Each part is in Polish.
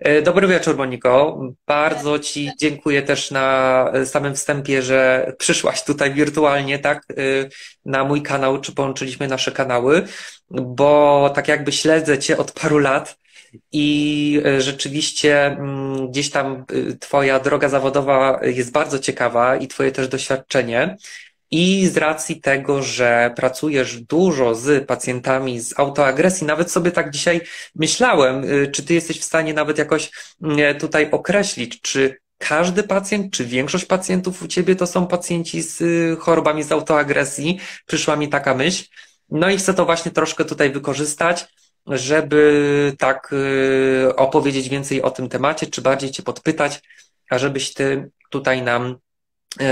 E, dobry wieczór, Moniko. Bardzo Ci dziękuję też na samym wstępie, że przyszłaś tutaj wirtualnie, tak, e, na mój kanał, czy połączyliśmy nasze kanały, bo tak jakby śledzę Cię od paru lat i e, rzeczywiście mm, gdzieś tam Twoja droga zawodowa jest bardzo ciekawa i Twoje też doświadczenie. I z racji tego, że pracujesz dużo z pacjentami z autoagresji, nawet sobie tak dzisiaj myślałem, y, czy ty jesteś w stanie nawet jakoś mm, tutaj określić, czy każdy pacjent, czy większość pacjentów u ciebie to są pacjenci z y, chorobami z autoagresji? Przyszła mi taka myśl. No i chcę to właśnie troszkę tutaj wykorzystać, żeby tak y, opowiedzieć więcej o tym temacie, czy bardziej cię podpytać, a żebyś ty tutaj nam E,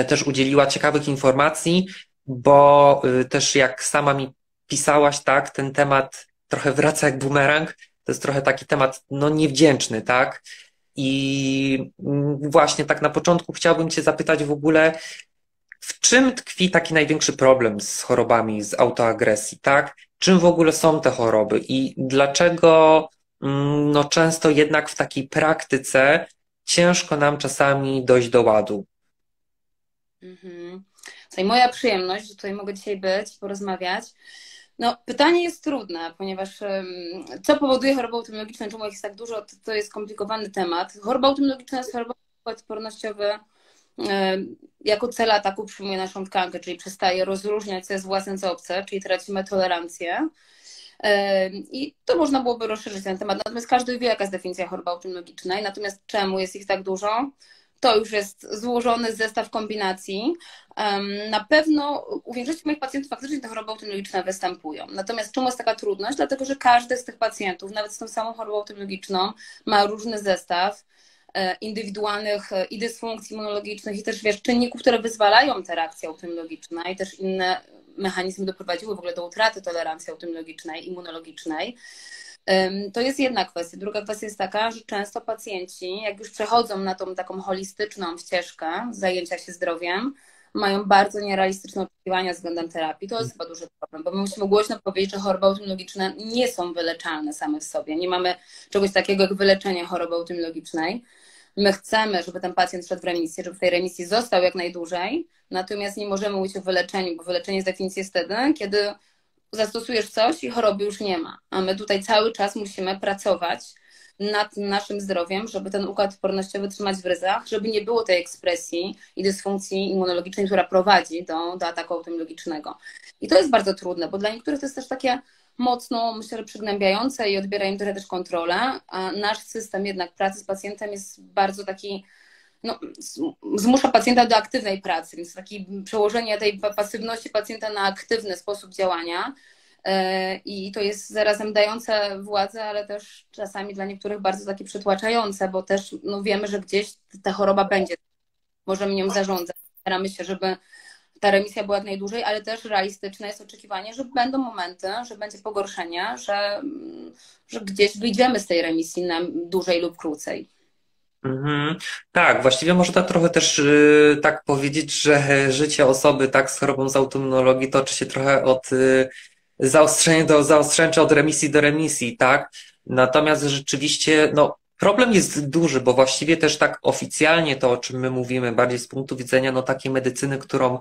też udzieliła ciekawych informacji, bo y, też jak sama mi pisałaś, tak, ten temat trochę wraca jak bumerang. To jest trochę taki temat, no, niewdzięczny, tak? I mm, właśnie tak na początku chciałbym Cię zapytać w ogóle, w czym tkwi taki największy problem z chorobami z autoagresji, tak? Czym w ogóle są te choroby i dlaczego mm, no, często jednak w takiej praktyce ciężko nam czasami dojść do ładu? Mhm. Tutaj moja przyjemność, że tutaj mogę dzisiaj być, porozmawiać. No, pytanie jest trudne, ponieważ co powoduje chorobę autoimmunologiczną, czemu ich jest tak dużo, to, to jest skomplikowany temat. Choroba autoimmunologiczna jest chorobą odpornościowy jako cel ataku przyjmuje naszą tkankę, czyli przestaje rozróżniać co jest własne, co obce, czyli tracimy tolerancję. I to można byłoby rozszerzyć ten temat. Natomiast każdy wie, jaka jest definicja choroby autoimmunologicznej. Natomiast czemu jest ich tak dużo? To już jest złożony zestaw kombinacji. Na pewno u większości moich pacjentów faktycznie te choroby autoimmunologiczne występują. Natomiast czemu jest taka trudność? Dlatego, że każdy z tych pacjentów, nawet z tą samą chorobą autoimmunologiczną, ma różny zestaw e, indywidualnych e, i dysfunkcji immunologicznych i też wiesz, czynników, które wyzwalają te reakcje autoimmunologiczne i też inne mechanizmy doprowadziły w ogóle do utraty tolerancji autoimmunologicznej, immunologicznej. To jest jedna kwestia. Druga kwestia jest taka, że często pacjenci, jak już przechodzą na tą taką holistyczną ścieżkę zajęcia się zdrowiem, mają bardzo nierealistyczne oczekiwania względem terapii. To jest chyba duży problem, bo my musimy głośno powiedzieć, że choroby autoimmunologiczne nie są wyleczalne same w sobie. Nie mamy czegoś takiego jak wyleczenie choroby autoimmunologicznej. My chcemy, żeby ten pacjent szedł w remisję, żeby w tej remisji został jak najdłużej, natomiast nie możemy mówić o wyleczeniu, bo wyleczenie z definicji jest wtedy, kiedy zastosujesz coś i choroby już nie ma. A my tutaj cały czas musimy pracować nad naszym zdrowiem, żeby ten układ odpornościowy trzymać w ryzach, żeby nie było tej ekspresji i dysfunkcji immunologicznej, która prowadzi do, do ataku autoimmunologicznego. I to jest bardzo trudne, bo dla niektórych to jest też takie mocno, myślę, że przygnębiające i odbiera im trochę też kontrolę, a nasz system jednak pracy z pacjentem jest bardzo taki no, zmusza pacjenta do aktywnej pracy, więc takie przełożenie tej pasywności pacjenta na aktywny sposób działania. E, I to jest zarazem dające władzę, ale też czasami dla niektórych bardzo takie przytłaczające, bo też no, wiemy, że gdzieś ta choroba będzie. Możemy nią zarządzać. Staramy się, żeby ta remisja była najdłużej, ale też realistyczne jest oczekiwanie, że będą momenty, że będzie pogorszenie, że, że gdzieś wyjdziemy z tej remisji na dłużej lub krócej. Mhm. Tak, właściwie można trochę też y, tak powiedzieć, że życie osoby tak z chorobą z autoimmunologii toczy się trochę od y, zaostrzenia do zaostrzenia, czy od remisji do remisji, tak? Natomiast rzeczywiście, no, problem jest duży, bo właściwie też tak oficjalnie to, o czym my mówimy, bardziej z punktu widzenia, no, takiej medycyny, którą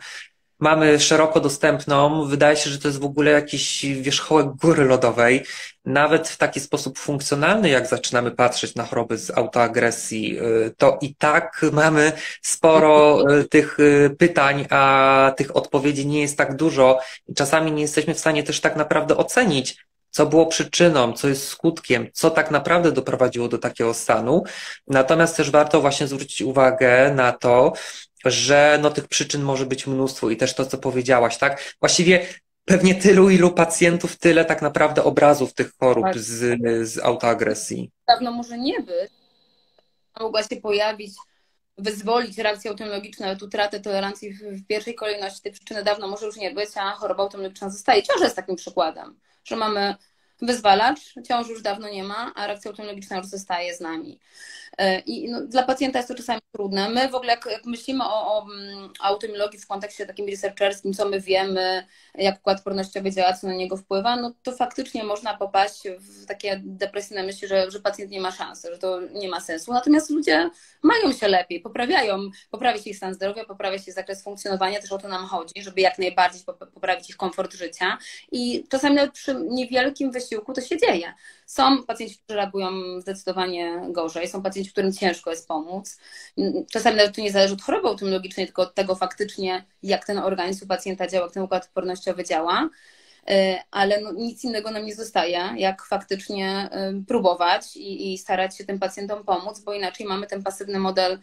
mamy szeroko dostępną. Wydaje się, że to jest w ogóle jakiś wierzchołek góry lodowej. Nawet w taki sposób funkcjonalny, jak zaczynamy patrzeć na choroby z autoagresji, y, to i tak mamy sporo y, tych y, pytań, a tych odpowiedzi nie jest tak dużo. I czasami nie jesteśmy w stanie też tak naprawdę ocenić, co było przyczyną, co jest skutkiem, co tak naprawdę doprowadziło do takiego stanu. Natomiast też warto właśnie zwrócić uwagę na to, że no, tych przyczyn może być mnóstwo i też to, co powiedziałaś, tak? Właściwie pewnie tylu, ilu pacjentów, tyle tak naprawdę obrazów tych chorób tak. z, z autoagresji. Dawno może nie być. Mogła się pojawić, wyzwolić reakcję autoimmunologiczną, ale utratę tolerancji w, pierwszej kolejności. Tej przyczyny dawno może już nie być, a choroba autoimmunologiczna zostaje. Ciąża jest takim przykładem, że mamy wyzwalacz, ciąży już dawno nie ma, a reakcja autoimmunologiczna już zostaje z nami. E, I no, dla pacjenta jest to czasami trudne. My w ogóle, jak, jak myślimy o, o mm, autoimmunologii w kontekście takim researcherskim, co my wiemy, jak układ odpornościowy działa, co na niego wpływa, no to faktycznie można popaść w takie depresyjne myśli, że, że pacjent nie ma szansy, że to nie ma sensu. Natomiast ludzie mają się lepiej, poprawiają, poprawia się ich stan zdrowia, poprawia się zakres funkcjonowania, też o to nam chodzi, żeby jak najbardziej poprawić ich komfort życia. I czasami nawet przy niewielkim wysiłku to się dzieje. Są pacjenci, którzy reagują zdecydowanie gorzej, są pacjenci, którym ciężko jest pomóc. Czasami nawet to nie zależy od choroby autoimmunologicznej, tylko od tego faktycznie, jak ten organizm u pacjenta działa, jak ten układ odpornościowy działa. E, ale no, nic innego nam nie zostaje, jak faktycznie próbować i, i, starać się tym pacjentom pomóc, bo inaczej mamy ten pasywny model um,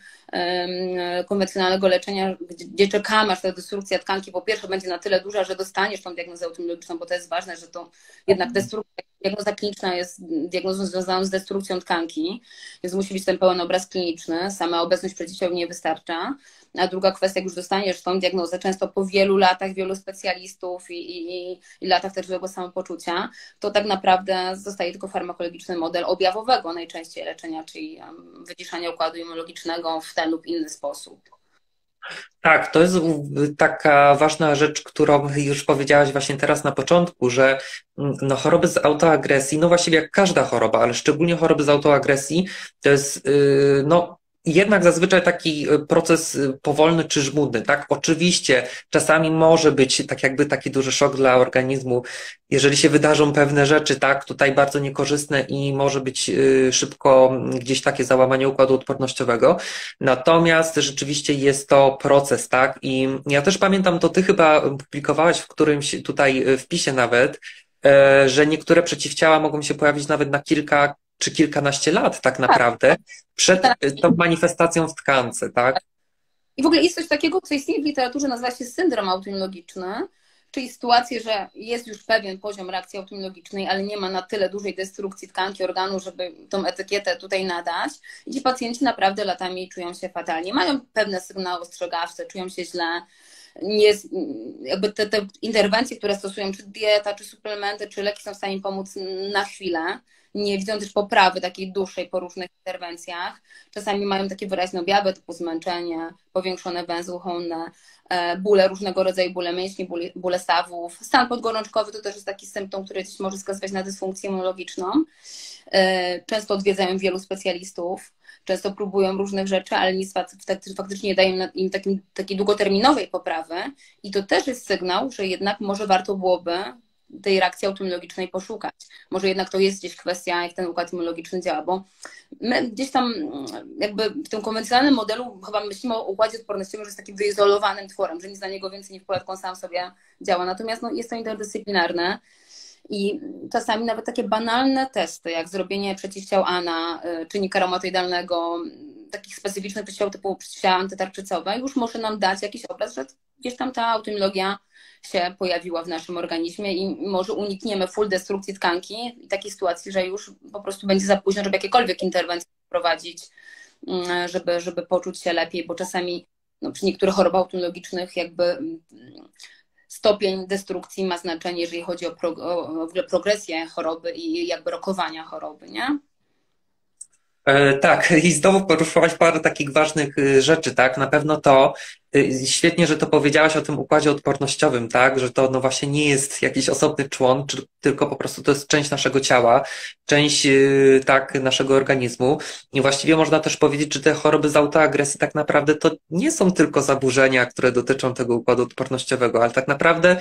konwencjonalnego leczenia, gdzie, gdzie, czekamy, aż ta destrukcja tkanki po pierwsze będzie na tyle duża, że dostaniesz tą diagnozę autoimmunologiczną, bo to jest ważne, że to jednak destrukcja, diagnoza kliniczna jest diagnozą związaną z destrukcją tkanki, więc musi być ten pełen obraz kliniczny, sama obecność przeciwciał nie wystarcza. A druga kwestia, jak już dostaniesz tą diagnozę, często po wielu latach, wielu specjalistów i, i, i latach też złego samopoczucia, to tak naprawdę zostaje tylko farmakologiczny model objawowego najczęściej leczenia, czyli wyciszania układu immunologicznego w ten lub inny sposób. Tak, to jest taka ważna rzecz, którą już powiedziałaś właśnie teraz na początku, że mm, no, choroby z autoagresji, no właściwie jak każda choroba, ale szczególnie choroby z autoagresji, to jest y, no, jednak zazwyczaj taki e, proces e, powolny czy żmudny, tak? Oczywiście czasami może być tak jakby taki duży szok dla organizmu, jeżeli się wydarzą pewne rzeczy, tak? Tutaj bardzo niekorzystne i może być e, szybko gdzieś takie załamanie układu odpornościowego. Natomiast rzeczywiście jest to proces, tak? I ja też pamiętam, to ty chyba publikowałaś w którymś tutaj wpisie nawet, że niektóre przeciwciała mogą się pojawić nawet na kilka czy kilkanaście lat tak, tak. naprawdę tak. przed tą manifestacją w tkance, tak? I w ogóle jest coś takiego, co istnieje w literaturze, nazywa się syndrom autoimmunologiczny, czyli sytuację, że jest już pewien poziom reakcji autoimmunologicznej, ale nie ma na tyle dużej destrukcji tkanki organu, żeby tą etykietę tutaj nadać. I ci pacjenci naprawdę latami czują się fatalnie. Mają pewne sygnały ostrzegawcze, czują się źle. Nie, jakby te, te interwencje, które stosują, czy dieta, czy suplementy, czy leki są w stanie pomóc na chwilę nie widzą też poprawy takiej dłuższej po różnych interwencjach. Czasami mają takie wyraźne objawy typu zmęczenie, powiększone węzły chłonne, e, bóle, różnego rodzaju bóle mięśni, bóle stawów. Stan podgorączkowy to też jest taki symptom, który gdzieś może wskazywać na dysfunkcję immunologiczną. E, często odwiedzają wielu specjalistów, często próbują różnych rzeczy, ale nic faktycznie nie dają im takiej długoterminowej poprawy. I to też jest sygnał, że jednak może warto byłoby tej reakcji autoimmunologicznej poszukać. Może jednak to jest gdzieś kwestia, jak ten układ immunologiczny działa, bo my gdzieś tam jakby w tym konwencjonalnym modelu chyba myślimy o układzie odpornościowym, że jest takim wyizolowanym tworem, że nic na niego więcej nie wpływa, on sam sobie działa. Natomiast no, jest to interdyscyplinarne i czasami nawet takie banalne testy, jak zrobienie przeciwciał ANA, y, czynnika reumatoidalnego, takich specyficznych przeciwciał typu przeciwciała antytarczycowe, już może nam dać jakiś obraz, że gdzieś tam ta autoimmunologia się pojawiła w naszym organizmie i może unikniemy full destrukcji tkanki i takiej sytuacji, że już po prostu będzie za późno, żeby jakiekolwiek interwencje prowadzić, mm, żeby, żeby poczuć się lepiej, bo czasami no, przy niektórych chorobach autoimmunologicznych jakby mm, stopień destrukcji ma znaczenie, jeżeli chodzi o, o ogóle progresję choroby i jakby rokowania choroby, nie? E, tak, i znowu poruszyłaś parę takich ważnych y, rzeczy, tak? Na pewno to y, świetnie, że to powiedziałaś o tym układzie odpornościowym, tak? Że to no właśnie nie jest jakiś osobny człon, tylko po prostu to jest część naszego ciała, część y, tak naszego organizmu. I właściwie można też powiedzieć, że te choroby z autoagresji tak naprawdę to nie są tylko zaburzenia, które dotyczą tego układu odpornościowego, ale tak naprawdę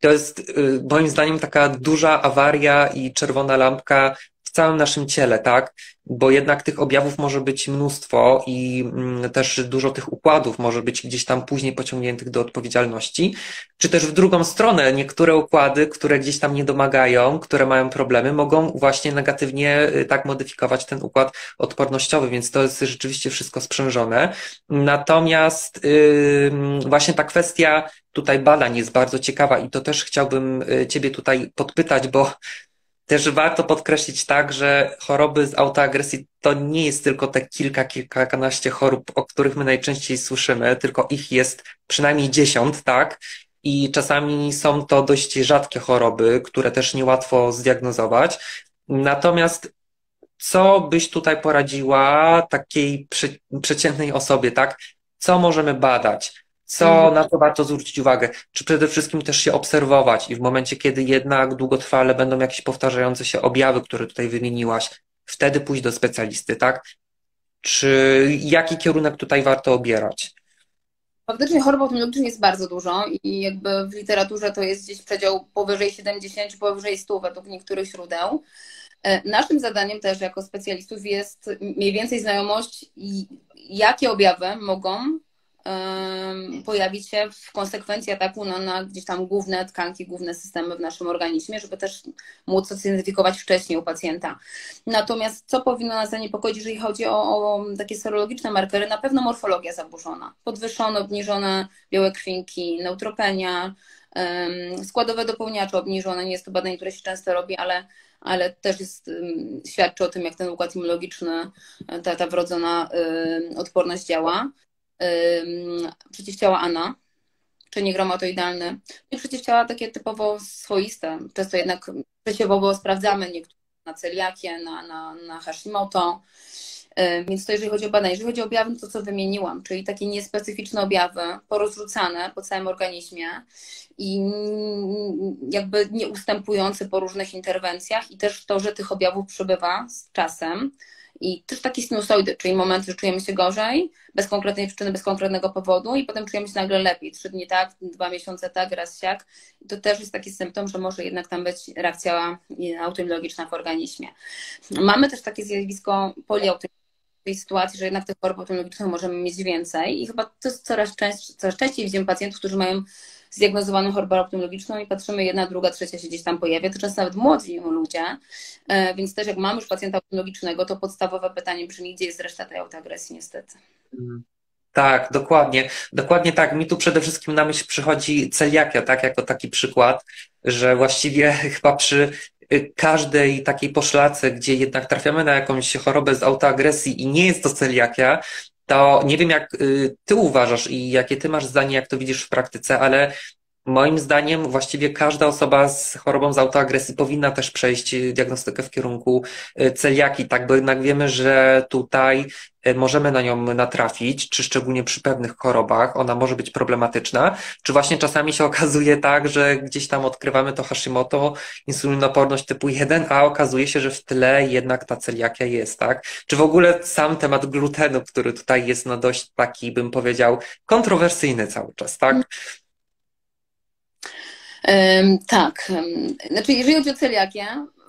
to jest moim zdaniem taka duża awaria i czerwona lampka całym naszym ciele, tak? Bo jednak tych objawów może być mnóstwo i mm, też dużo tych układów może być gdzieś tam później pociągniętych do odpowiedzialności. Czy też w drugą stronę, niektóre układy, które gdzieś tam nie domagają, które mają problemy, mogą właśnie negatywnie y, tak modyfikować ten układ odpornościowy, więc to jest rzeczywiście wszystko sprzężone. Natomiast yy, właśnie ta kwestia tutaj badań jest bardzo ciekawa i to też chciałbym y, Ciebie tutaj podpytać, bo też warto podkreślić tak, że choroby z autoagresji to nie jest tylko te kilka, kilkanaście chorób, o których my najczęściej słyszymy, tylko ich jest przynajmniej dziesiąt, tak? I czasami są to dość rzadkie choroby, które też niełatwo zdiagnozować. Natomiast co byś tutaj poradziła takiej przeciętnej osobie, tak? Co możemy badać? Co mhm. na to warto zwrócić uwagę? Czy przede wszystkim też się obserwować i w momencie, kiedy jednak długotrwale będą jakieś powtarzające się objawy, które tutaj wymieniłaś, wtedy pójść do specjalisty, tak? Czy jaki kierunek tutaj warto obierać? Faktycznie chorób autoimmunologicznych jest bardzo dużo i jakby w literaturze to jest gdzieś przedział powyżej 70 czy powyżej 100 według niektórych źródeł. E, naszym zadaniem też jako specjalistów jest mniej więcej znajomość, jakie objawy mogą pojawić się w konsekwencji ataku na, na gdzieś tam główne tkanki, główne systemy w naszym organizmie, żeby też móc to zidentyfikować wcześniej u pacjenta. Natomiast co powinno nas zaniepokoić, jeżeli chodzi o, o takie serologiczne markery? Na pewno morfologia zaburzona. Podwyższone, obniżone białe krwinki, neutropenia, składowe dopełniacze obniżone. Nie jest to badanie, które się często robi, ale ale też jest, świadczy o tym, jak ten układ immunologiczny, ta, ta wrodzona odporność działa przeciwciała ANA, czyli gromatoidalne, i przeciwciała takie typowo swoiste. Często jednak przeciewowo sprawdzamy niektóre na celiakię, na, na, na Hashimoto. Więc to jeżeli chodzi o badania, jeżeli chodzi o objawy, to co wymieniłam, czyli takie niespecyficzne objawy, porozrzucane po całym organizmie i jakby nie ustępujące po różnych interwencjach i też to, że tych objawów przybywa z czasem, i też takie sinusoidy, czyli momenty, że czujemy się gorzej, bez konkretnej przyczyny, bez konkretnego powodu i potem czujemy się nagle lepiej. Trzy dni tak, dwa miesiące tak, raz siak. I to też jest taki symptom, że może jednak tam być reakcja autoimmunologiczna w organizmie. Mamy też takie zjawisko poliautoimmunologiczne w tej sytuacji, że jednak tych chorób autoimmunologicznych możemy mieć więcej i chyba to jest coraz, częściej, coraz częściej widzimy pacjentów, którzy mają zdiagnozowaną chorobę optymologiczną i patrzymy, jedna, druga, trzecia się gdzieś tam pojawia, to często nawet młodzi ludzie, e, więc też jak mamy już pacjenta optymologicznego, to podstawowe pytanie brzmi, gdzie jest reszta tej autoagresji niestety. Tak, dokładnie. Dokładnie tak. Mi tu przede wszystkim na myśl przychodzi celiakia, tak, jako taki przykład, że właściwie chyba przy y, każdej takiej poszlace, gdzie jednak trafiamy na jakąś chorobę z autoagresji i nie jest to celiakia, to nie wiem, jak y, ty uważasz i jakie ty masz zdanie, jak to widzisz w praktyce, ale moim zdaniem właściwie każda osoba z chorobą z autoagresji powinna też przejść diagnostykę w kierunku y, celiaki, tak, bo jednak wiemy, że tutaj y, możemy na nią natrafić, czy szczególnie przy pewnych chorobach ona może być problematyczna, czy właśnie czasami się okazuje tak, że gdzieś tam odkrywamy to Hashimoto, insulinoporność typu 1, a okazuje się, że w tle jednak ta celiakia jest, tak? Czy w ogóle sam temat glutenu, który tutaj jest no dość taki, bym powiedział, kontrowersyjny cały czas, tak? Tak. Znaczy, jeżeli chodzi o celiakię,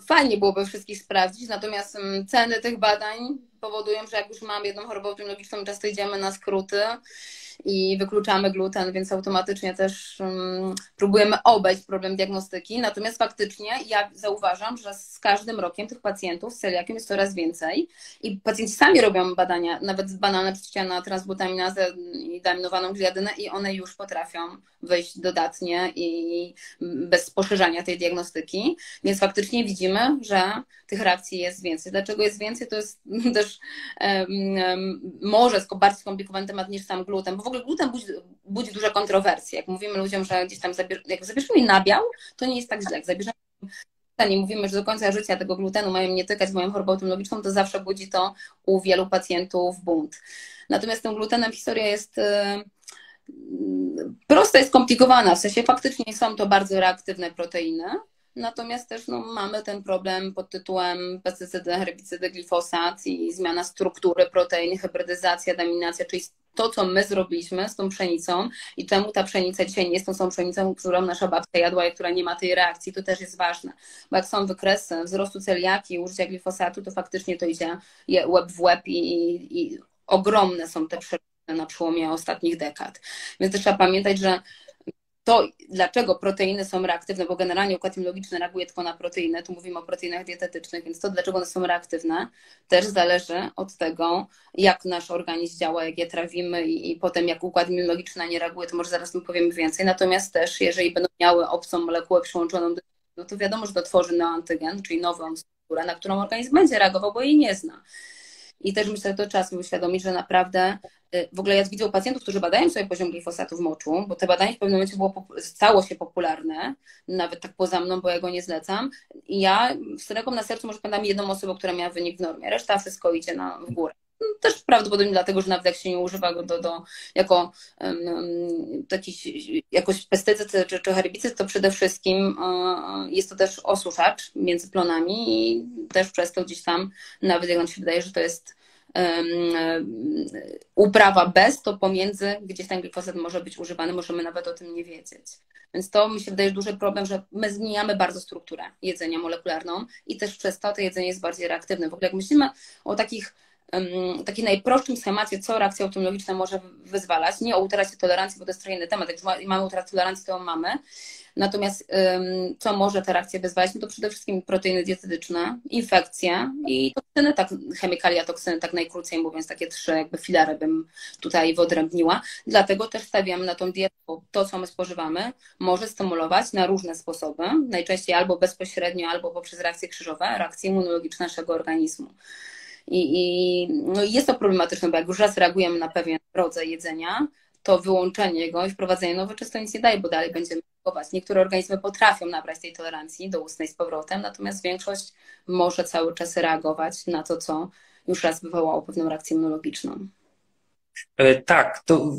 fajnie byłoby wszystkich sprawdzić, natomiast ceny tych badań powodują, że jak już mam jedną chorobę autoimmunologiczną, często idziemy na skróty i wykluczamy gluten, więc automatycznie też um, próbujemy obejść problem diagnostyki. Natomiast faktycznie ja zauważam, że z każdym rokiem tych pacjentów z celiakiem jest coraz więcej i pacjenci sami robią badania, nawet z banane przeciwciała na transglutaminazę i deaminowaną gliadynę i one już potrafią wyjść dodatnie i bez poszerzania tej diagnostyki. Więc faktycznie widzimy, że tych reakcji jest więcej. Dlaczego jest więcej? To jest też um, może bardziej skomplikowany temat niż sam gluten, bo ogóle gluten budzi, budzi duże kontrowersje. Jak mówimy ludziom, że gdzieś tam zabierz, jak zabierzemy nabiał, to nie jest tak źle. Jak zabierzemy nie mówimy, że do końca życia tego glutenu mają nie tykać moją chorobą autoimmunologiczną, to zawsze budzi to u wielu pacjentów bunt. Natomiast tym glutenem historia jest prosta jest skomplikowana, w sensie faktycznie są to bardzo reaktywne proteiny, natomiast też no, mamy ten problem pod tytułem pestycydy, herbicydy, glifosat i zmiana struktury protein, hybrydyzacja, dominacja, czyli to, co my zrobiliśmy z tą pszenicą i czemu ta pszenica dzisiaj nie jest tą samą pszenicą, którą nasza babcia jadła i która nie ma tej reakcji, to też jest ważne. Bo jak są wykresy wzrostu celiaki, użycia glifosatu, to faktycznie to idzie łeb w łeb i, i ogromne są te przeróżnice na przełomie ostatnich dekad. Więc też trzeba pamiętać, że to, dlaczego proteiny są reaktywne, bo generalnie układ immunologiczny reaguje tylko na proteiny, tu mówimy o proteinach dietetycznych, więc to, dlaczego one są reaktywne, też zależy od tego, jak nasz organizm działa, jak je trawimy i, i potem jak układ immunologiczny nie reaguje, to może zaraz mi powiemy więcej. Natomiast też, jeżeli będą miały obcą molekułę przyłączoną do no to wiadomo, że to tworzy neoantygen, czyli nową strukturę, na którą organizm będzie reagował, bo jej nie zna. I też myślę, że to czas uświadomić, że naprawdę y, w ogóle ja widzę u pacjentów, którzy badają sobie poziom glifosatu w moczu, bo te badanie w pewnym momencie było, stało się popularne, nawet tak poza mną, bo ja go nie zlecam. I ja z ręką na sercu może pamiętam jedną osobę, która miała wynik w normie, reszta wszystko idzie na, w górę. Też prawdopodobnie dlatego, że nawet jak się nie używa go do, do, jako um, jakiś, jakoś pestycyd czy, czy herbicyd, to przede wszystkim um, jest to też osuszacz między plonami i też przez to gdzieś tam, nawet jak nam się wydaje, że to jest um, uprawa bez, to pomiędzy gdzieś ten glifosat może być używany, możemy nawet o tym nie wiedzieć. Więc to mi się wydaje duży problem, że my zmieniamy bardzo strukturę jedzenia molekularną i też przez to to jedzenie jest bardziej reaktywne. W ogóle jak myślimy o takich taki najprostszym schemacie, co reakcja autoimmunologiczna może wyzwalać. Nie o utracie tolerancji, bo to jest trochę temat. Jak mamy utratę tolerancji, to ją mamy. Natomiast co może te reakcje wyzwalać? No to przede wszystkim proteiny dietetyczne, infekcje i toksyny, tak, chemikalia, toksyny, tak najkrócej mówiąc, takie trzy jakby filary bym tutaj wyodrębniła. Dlatego też stawiamy na tą dietę, bo to, co my spożywamy, może stymulować na różne sposoby, najczęściej albo bezpośrednio, albo poprzez reakcje krzyżowe, reakcje immunologiczne naszego organizmu. I, i no jest to problematyczne, bo jak już raz reagujemy na pewien rodzaj jedzenia, to wyłączenie go i wprowadzenie nowe często nic nie daje, bo dalej będziemy reagować. Niektóre organizmy potrafią nabrać tej tolerancji do ustnej z powrotem, natomiast większość może cały czas reagować na to, co już raz wywołało pewną reakcję immunologiczną. E, tak, to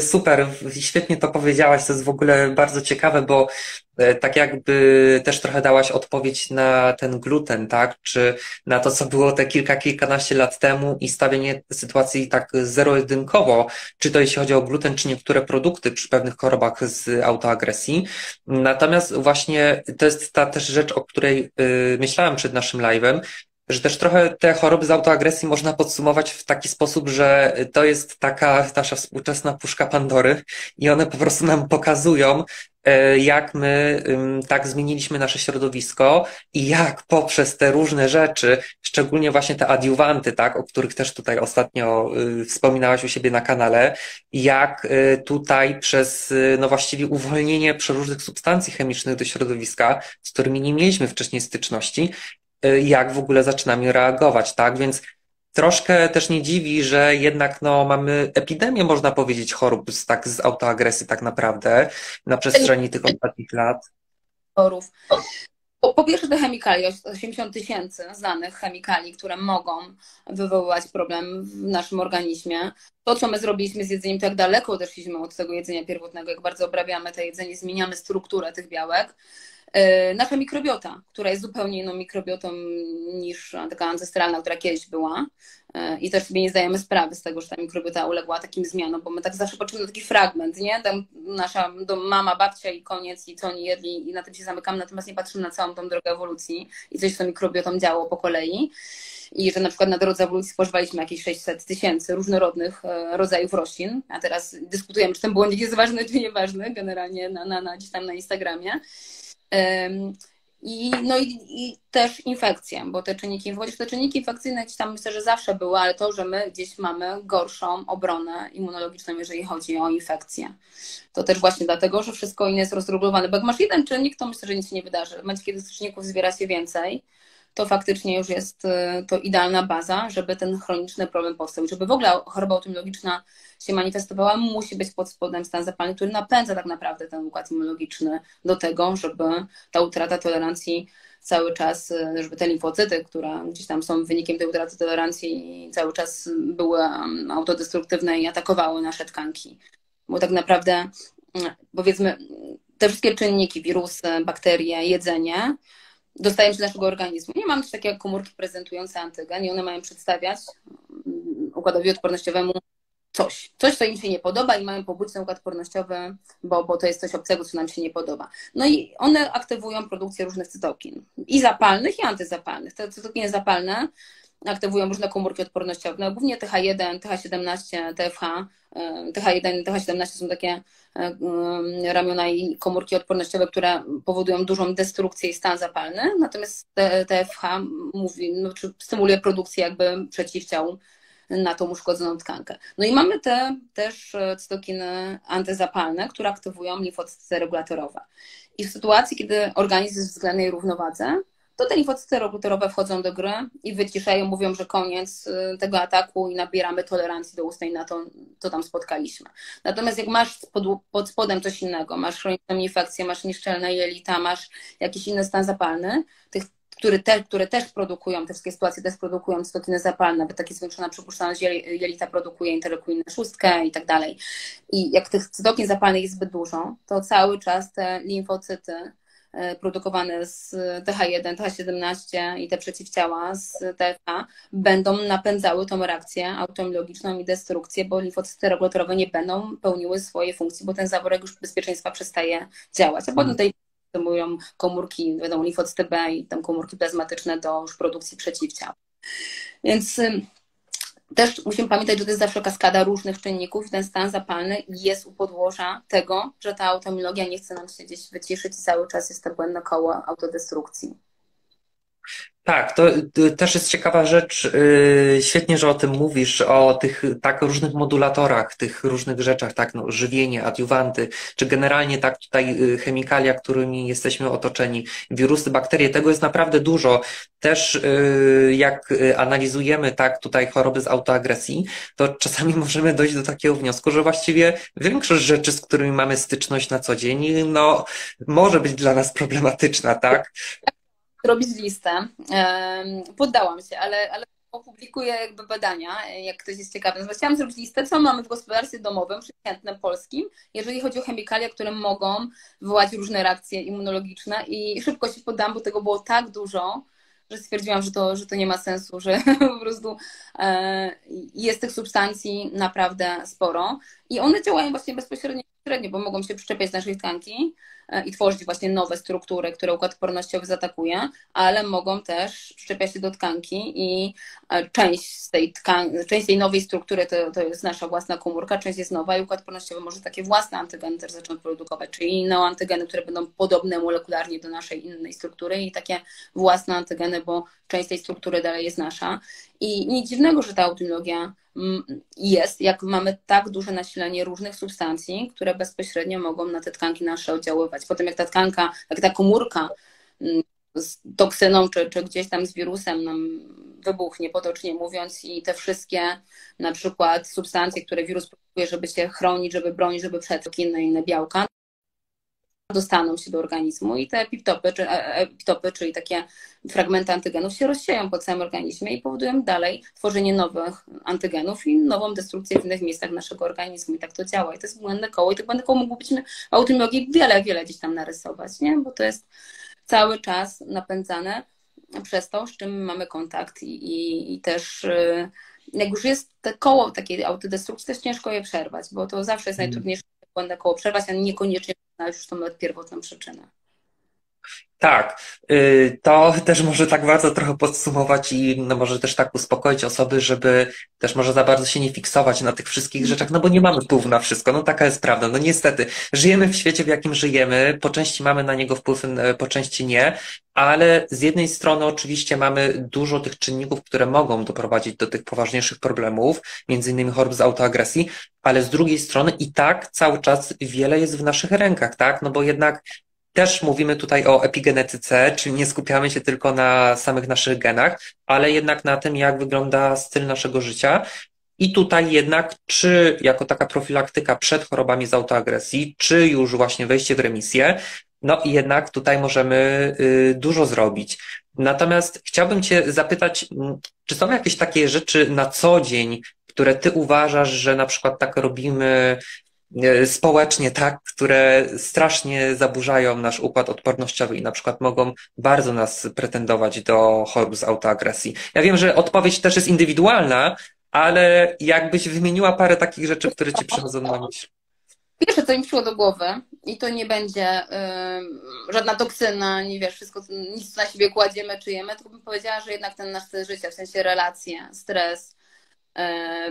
super, świetnie to powiedziałaś, to jest w ogóle bardzo ciekawe, bo e, tak jakby też trochę dałaś odpowiedź na ten gluten, tak, czy na to, co było te kilka, kilkanaście lat temu i stawienie sytuacji tak zero-jedynkowo, czy to jeśli chodzi o gluten, czy niektóre produkty przy pewnych chorobach z autoagresji. Natomiast właśnie to jest ta też rzecz, o której myślałem przed naszym live'em, że też trochę te choroby z autoagresji można podsumować w taki sposób, że to jest taka nasza współczesna puszka Pandory i one po prostu nam pokazują, e, jak my tak zmieniliśmy nasze środowisko i jak poprzez te różne rzeczy, szczególnie właśnie te adiuwanty, tak, o których też tutaj ostatnio y, wspominałaś u siebie na kanale, jak y, tutaj przez, y, no właściwie uwolnienie przeróżnych substancji chemicznych do środowiska, z którymi nie mieliśmy wcześniej styczności, jak w ogóle zaczynamy reagować, tak? Więc troszkę też nie dziwi, że jednak no, mamy epidemię, można powiedzieć, chorób z, tak, z autoagresji tak naprawdę na przestrzeni tych ostatnich lat. Chorów. Po, po pierwsze te chemikalia, 80 tysięcy znanych chemikali, które mogą wywoływać problem w naszym organizmie. To, co my zrobiliśmy z jedzeniem, to jak daleko odeszliśmy od tego jedzenia pierwotnego, jak bardzo obrabiamy to jedzenie, zmieniamy strukturę tych białek, nasza mikrobiota, która jest zupełnie inną mikrobiotą niż taka ancestralna, która kiedyś była. E, I też sobie nie zdajemy sprawy z tego, że ta mikrobiota uległa takim zmianom, bo my tak zawsze patrzymy na taki fragment, nie? Tam nasza mama, babcia i koniec, i co oni jedli, i na tym się zamykamy, natomiast nie patrzymy na całą tą drogę ewolucji i coś z tą mikrobiotą działo po kolei. I że na przykład na drodze ewolucji spożywaliśmy jakieś 600 tysięcy różnorodnych e, rodzajów roślin, a teraz dyskutujemy, czy ten błąd jest ważny, czy nieważny, generalnie na, na, na, gdzieś tam na Instagramie. I, no i, i, też infekcje, bo te czynniki, chociaż te czynniki infekcyjne gdzieś tam myślę, że zawsze były, ale to, że my gdzieś mamy gorszą obronę immunologiczną, jeżeli chodzi o infekcje. To też właśnie dlatego, że wszystko inne jest rozregulowane. Bo jak masz jeden czynnik, to myślę, że nic się nie wydarzy. W momencie, kiedy czynników zbiera się więcej, to faktycznie już jest y, to idealna baza, żeby ten chroniczny problem powstał. Żeby w ogóle choroba autoimmunologiczna się manifestowała, musi być pod spodem stan zapalny, który napędza tak naprawdę ten układ immunologiczny do tego, żeby ta utrata tolerancji cały czas, y, żeby te limfocyty, które gdzieś tam są wynikiem tej utraty tolerancji, cały czas były um, autodestruktywne i atakowały nasze tkanki. Bo tak naprawdę, y, powiedzmy, te wszystkie czynniki, wirusy, bakterie, jedzenie, dostają się do naszego organizmu. Nie mamy też takie jak komórki prezentujące antygen i one mają przedstawiać mm, układowi odpornościowemu coś. Coś, co im się nie podoba i mają ten układ odpornościowy, bo, bo to jest coś obcego, co nam się nie podoba. No i one aktywują produkcję różnych cytokin. I zapalnych, i antyzapalnych. Te cytokiny zapalne aktywują różne komórki odpornościowe, no, głównie TH1, TH17, TFH. TH1 i TH17 są takie e, ramiona i komórki odpornościowe, które powodują dużą destrukcję i stan zapalny, natomiast TFH mówi, no, czy stymuluje produkcję jakby przeciwciał na tą uszkodzoną tkankę. No i mamy te też e, cytokiny antyzapalne, które aktywują limfocyty regulatorowe. I w sytuacji, kiedy organizm jest w względnej równowadze, to te limfocyty regulatorowe wchodzą do gry i wyciszają, mówią, że koniec y, tego ataku i nabieramy tolerancji do ustnej na to, co tam spotkaliśmy. Natomiast jak masz pod, pod spodem coś innego, masz chroniczną infekcję, masz nieszczelne jelita, masz jakiś inny stan zapalny, tych które, te, które też produkują, te wszystkie sytuacje też produkują cytokiny zapalne, nawet takie zwiększona przypuszczalność jelita produkuje interleukinę szóstkę i tak dalej. I jak tych cytokin zapalnych jest zbyt dużo, to cały czas te limfocyty produkowane z TH1, TH17 i te przeciwciała z TFA będą napędzały tą reakcję autoimmunologiczną i destrukcję, bo limfocyty regulatorowe nie będą pełniły swojej funkcji, bo ten zaworek już bezpieczeństwa przestaje działać. A potem tej mówią komórki, wiadomo, limfocyty B i tam komórki plazmatyczne do już produkcji przeciwciał. Więc też musimy pamiętać, że to jest zawsze kaskada różnych czynników ten stan zapalny jest u podłoża tego, że ta autoimmunologia nie chce nam się gdzieś wyciszyć i cały czas jest to błędne koło autodestrukcji. Tak, to, też jest ciekawa rzecz. Yy, świetnie, że o tym mówisz, o tych tak różnych modulatorach, tych różnych rzeczach, tak, no, żywienie, adiuwanty, czy generalnie tak tutaj yy, chemikalia, którymi jesteśmy otoczeni, wirusy, bakterie, tego jest naprawdę dużo. Też yy, jak analizujemy tak tutaj choroby z autoagresji, to czasami możemy dojść do takiego wniosku, że właściwie większość rzeczy, z którymi mamy styczność na co dzień, no, może być dla nas problematyczna, tak? Robić listę. Poddałam się, ale, ale opublikuję jakby badania, jak ktoś jest ciekawy. Chciałam zrobić listę, co mamy w gospodarstwie domowym, przeciętnym polskim, jeżeli chodzi o chemikalia, które mogą wywołać różne reakcje immunologiczne i szybko się poddam, bo tego było tak dużo, że stwierdziłam, że to, że to nie ma sensu, że po prostu e, jest tych substancji naprawdę sporo i one działają właśnie bezpośrednio, bo mogą się przyczepiać z naszej tkanki, i tworzyć właśnie nowe struktury, które układ odpornościowy zaatakuje, ale mogą też szczepiać się do tkanki i e, część z tej, tkan- część tej nowej struktury to, to jest nasza własna komórka, część jest nowa i układ odpornościowy może takie własne antygeny też zacząć produkować, czyli neoantygeny, które będą podobne molekularnie do naszej innej struktury i takie własne antygeny, bo część tej struktury dalej jest nasza. I nic dziwnego, że ta autoimmunologia mm, jest, jak mamy tak duże nasilenie różnych substancji, które bezpośrednio mogą na te tkanki nasze oddziaływać. Potem jak ta tkanka, jak ta komórka mm, z toksyną czy, czy gdzieś tam z wirusem nam wybuchnie, potocznie mówiąc, i te wszystkie na przykład substancje, które wirus produkuje, żeby się chronić, żeby bronić, żeby przed inne inne białka, dostaną się do organizmu i te epitopy, czy, e, epitopy, czyli takie fragmenty antygenów się rozsieją po całym organizmie i powodują dalej tworzenie nowych antygenów i nową destrukcję w innych miejscach naszego organizmu i tak to działa i to jest błędne koło i tych błędnych koło mógłbyśmy w autoimologii wiele, wiele gdzieś tam narysować, nie? bo to jest cały czas napędzane przez to, z czym mamy kontakt i, i, i też y, jak już jest te koło takiej autodestrukcji, to jest ciężko je przerwać, bo to zawsze jest mm. najtrudniejsze błędne koło przerwać, a niekoniecznie znaleźć już tą pierwotną przyczynę. Tak, y, to też może tak bardzo trochę podsumować i no może też tak uspokoić osoby, żeby też może za bardzo się nie fiksować na tych wszystkich rzeczach, no bo nie mamy wpływu na wszystko, no taka jest prawda, no niestety, żyjemy w świecie, w jakim żyjemy, po części mamy na niego wpływ, po części nie, ale z jednej strony oczywiście mamy dużo tych czynników, które mogą doprowadzić do tych poważniejszych problemów, między innymi chorób z autoagresji, ale z drugiej strony i tak cały czas wiele jest w naszych rękach, tak, no bo jednak też mówimy tutaj o epigenetyce, czyli nie skupiamy się tylko na samych naszych genach, ale jednak na tym, jak wygląda styl naszego życia. I tutaj jednak, czy jako taka profilaktyka przed chorobami z autoagresji, czy już właśnie wejście w remisję, no i jednak tutaj możemy y, dużo zrobić. Natomiast chciałbym Cię zapytać, mm, czy są jakieś takie rzeczy na co dzień, które Ty uważasz, że na przykład tak robimy społecznie, tak, które strasznie zaburzają nasz układ odpornościowy i na przykład mogą bardzo nas pretendować do chorób z autoagresji. Ja wiem, że odpowiedź też jest indywidualna, ale jakbyś wymieniła parę takich rzeczy, które ci przychodzą na myśl. Pierwsze, co mi przyszło do głowy, i to nie będzie y, żadna toksyna, nie wiesz, wszystko, nic na siebie kładziemy, czujemy, tylko bym powiedziała, że jednak ten nasz styl życia, w sensie relacje, stres, E,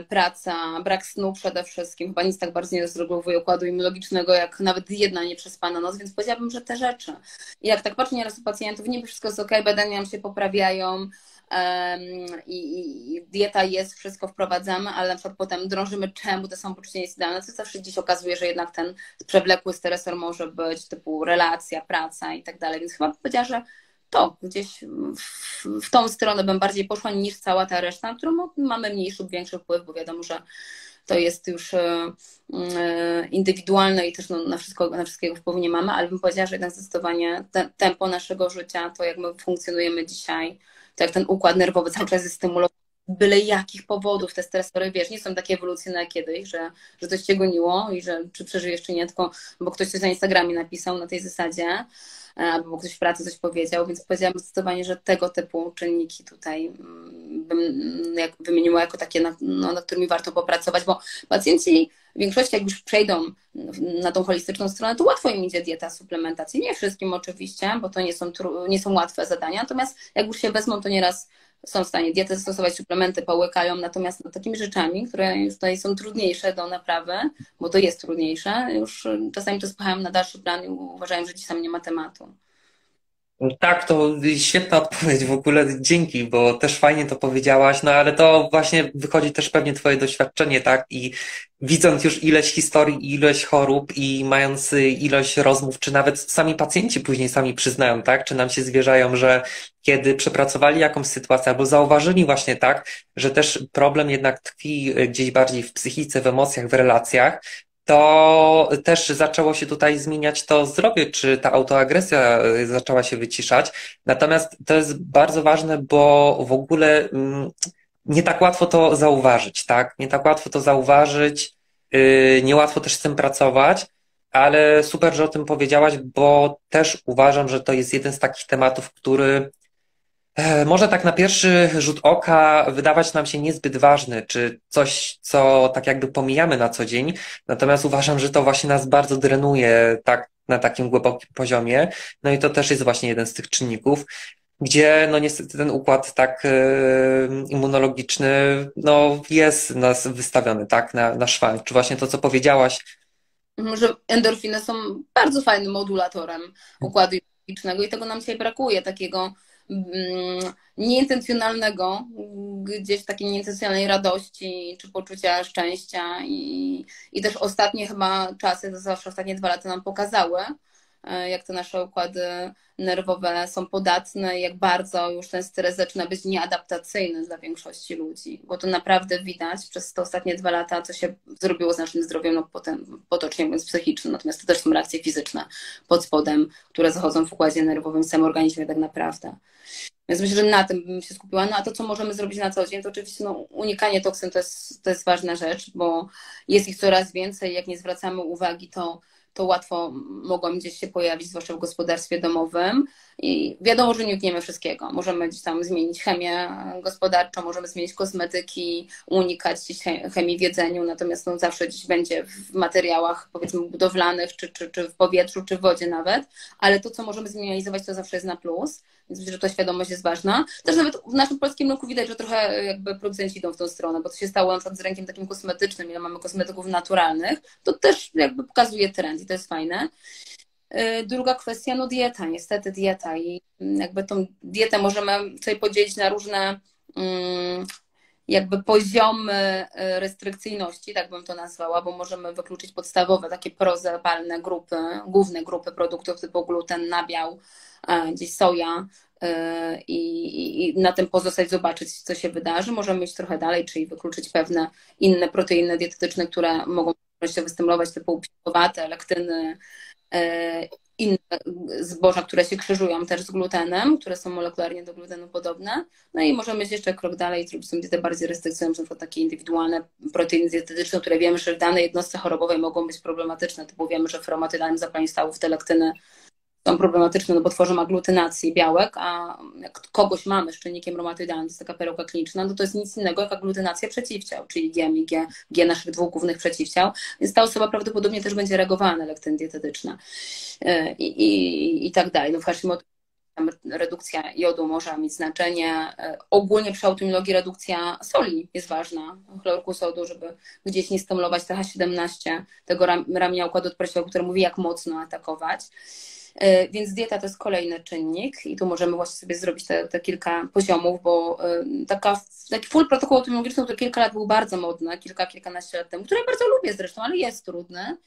praca, brak snu przede wszystkim. Chyba nic tak bardzo nie rozregulowuje układu immunologicznego, jak nawet jedna nieprzespana noc, więc powiedziałabym, że te rzeczy. I jak tak patrzę nieraz u pacjentów, niby wszystko jest ok, badania się poprawiają, i, i, dieta jest, wszystko wprowadzamy, ale na przykład potem drążymy, czemu to samopoczucie jest idealne, to zawsze dziś okazuje, że jednak ten przewlekły stresor może być typu relacja, praca i tak dalej, więc chyba powiedziała, że to, gdzieś w, w tą stronę bym bardziej poszła niż cała ta reszta, na którą mamy mniejszy lub większy wpływ, bo wiadomo, że to jest już e, e, indywidualne i też no, na, wszystko, na wszystkiego wpływu nie mamy, ale bym powiedziała, że jednak zdecydowanie te, tempo naszego życia, to jak my funkcjonujemy dzisiaj, to jak ten układ nerwowy cały czas jest stymulowany byle jakich powodów te stresory, wiesz, nie są takie ewolucyjne jak kiedyś, że, że coś cię goniło i że czy przeżyjesz, czy nie, tylko bo ktoś coś na Instagramie napisał na tej zasadzie, e, albo ktoś w pracy coś powiedział, więc powiedziałam zdecydowanie, że tego typu czynniki tutaj mm, bym mm, jak, wymieniła jako takie, na, no, nad którymi warto popracować, bo pacjenci w większości jak już przejdą na tą holistyczną stronę, to łatwo im idzie dieta, suplementacja. Nie wszystkim oczywiście, bo to nie są, nie są łatwe zadania, natomiast jak już się wezmą, to nieraz są w stanie dietę stosować, suplementy połykają, natomiast no, takimi rzeczami, które już tutaj są trudniejsze do naprawy, bo to jest trudniejsze, już czasami to spychałem na dalszy plan i uważałem, że dziś tam nie ma tematu. Tak, to świetna odpowiedź w ogóle, dzięki, bo też fajnie to powiedziałaś, no ale to właśnie wychodzi też pewnie Twoje doświadczenie, tak? I widząc już ileś historii, ileś chorób i mając ilość rozmów, czy nawet sami pacjenci później sami przyznają, tak? Czy nam się zwierzają, że kiedy przepracowali jakąś sytuację albo zauważyli właśnie tak, że też problem jednak tkwi gdzieś bardziej w psychice, w emocjach, w relacjach, to też zaczęło się tutaj zmieniać to zdrowie, czy ta autoagresja y, zaczęła się wyciszać. Natomiast to jest bardzo ważne, bo w ogóle mm, nie tak łatwo to zauważyć, tak? Nie tak łatwo to zauważyć, y, niełatwo też z tym pracować, ale super, że o tym powiedziałaś, bo też uważam, że to jest jeden z takich tematów, który może tak na pierwszy rzut oka wydawać nam się niezbyt ważny, czy coś, co tak jakby pomijamy na co dzień, natomiast uważam, że to właśnie nas bardzo drenuje tak na takim głębokim poziomie. No i to też jest właśnie jeden z tych czynników, gdzie no niestety ten układ tak e, immunologiczny no jest nas wystawiony tak na, na szwank. Czy właśnie to, co powiedziałaś, że endorfiny są bardzo fajnym modulatorem układu immunologicznego i tego nam dzisiaj brakuje, takiego nieintencjonalnego, gdzieś takiej nieintencjonalnej radości czy poczucia szczęścia i, i też ostatnie chyba czasy, to zawsze ostatnie dwa lata nam pokazały, jak te nasze układy nerwowe są podatne, jak bardzo już ten stres zaczyna być nieadaptacyjny dla większości ludzi, bo to naprawdę widać przez te ostatnie dwa lata, co się zrobiło z naszym zdrowiem, no potem potocznie mówiąc psychicznym, natomiast to też są reakcje fizyczne pod spodem, które zachodzą w układzie nerwowym, w samym organizmie tak naprawdę. Więc myślę, że na tym bym się skupiła. No a to, co możemy zrobić na co dzień, to oczywiście no, unikanie toksyn to jest, to jest ważna rzecz, bo jest ich coraz więcej. Jak nie zwracamy uwagi, to to łatwo mogą gdzieś się pojawić, zwłaszcza w gospodarstwie domowym. I wiadomo, że nie unikniemy wszystkiego. Możemy gdzieś tam zmienić chemię gospodarczą, możemy zmienić kosmetyki, unikać chemii w jedzeniu, natomiast no zawsze gdzieś będzie w materiałach powiedzmy budowlanych, czy, czy, czy w powietrzu, czy w wodzie nawet, ale to, co możemy zminimalizować, to zawsze jest na plus. Więc myślę, że ta świadomość jest ważna. Też nawet w naszym polskim rynku widać, że trochę jakby producenci idą w tą stronę, bo to się stało na przykład z rynkiem takim kosmetycznym, ile mamy kosmetyków naturalnych, to też jakby pokazuje trend i to jest fajne. Y, druga kwestia, no dieta, niestety dieta i jakby tą dietę możemy sobie podzielić na różne mm, jakby poziomy y, restrykcyjności, tak bym to nazwała, bo możemy wykluczyć podstawowe, takie prozapalne grupy, główne grupy produktów typu gluten, nabiał, gdzieś soja y, i, i na tym pozostać, zobaczyć, co się wydarzy. Możemy iść trochę dalej, czyli wykluczyć pewne inne proteiny dietetyczne, które mogą wystymulować typu psikowate, lektyny, inne zboża, które się krzyżują też z glutenem, które są molekularnie do glutenu podobne. No i możemy iść jeszcze krok dalej zrobić sobie dietę bardziej restrykcyjną, na przykład takie indywidualne proteiny dietetyczne, które wiemy, że w danej jednostce chorobowej mogą być problematyczne, typu wiemy, że w aromatydalnym zapaleniu stawów te są problematyczne, no bo tworzą aglutynacji białek, a jak kogoś mamy z czynnikiem reumatoidalnym, to jest taka perełka kliniczna, no to jest nic innego jak aglutynacja przeciwciał, czyli GM i G, naszych dwóch głównych przeciwciał, więc ta osoba prawdopodobnie też będzie reagowała na lektyny dietetyczne e, i, i, i tak dalej. No w razie redukcja jodu może mieć znaczenie. E, ogólnie przy autoimmunologii redukcja soli jest ważna, chlorku sodu, żeby gdzieś nie stymulować TH17, tego ramienia układu odpornościowego, który mówi jak mocno atakować. E, więc dieta to jest kolejny czynnik i tu możemy właśnie sobie zrobić te, te kilka poziomów, bo e, taka, taki full protokół autonomiczny, który kilka lat był bardzo modny, kilka, kilkanaście lat temu, który ja bardzo lubię zresztą, ale jest trudny.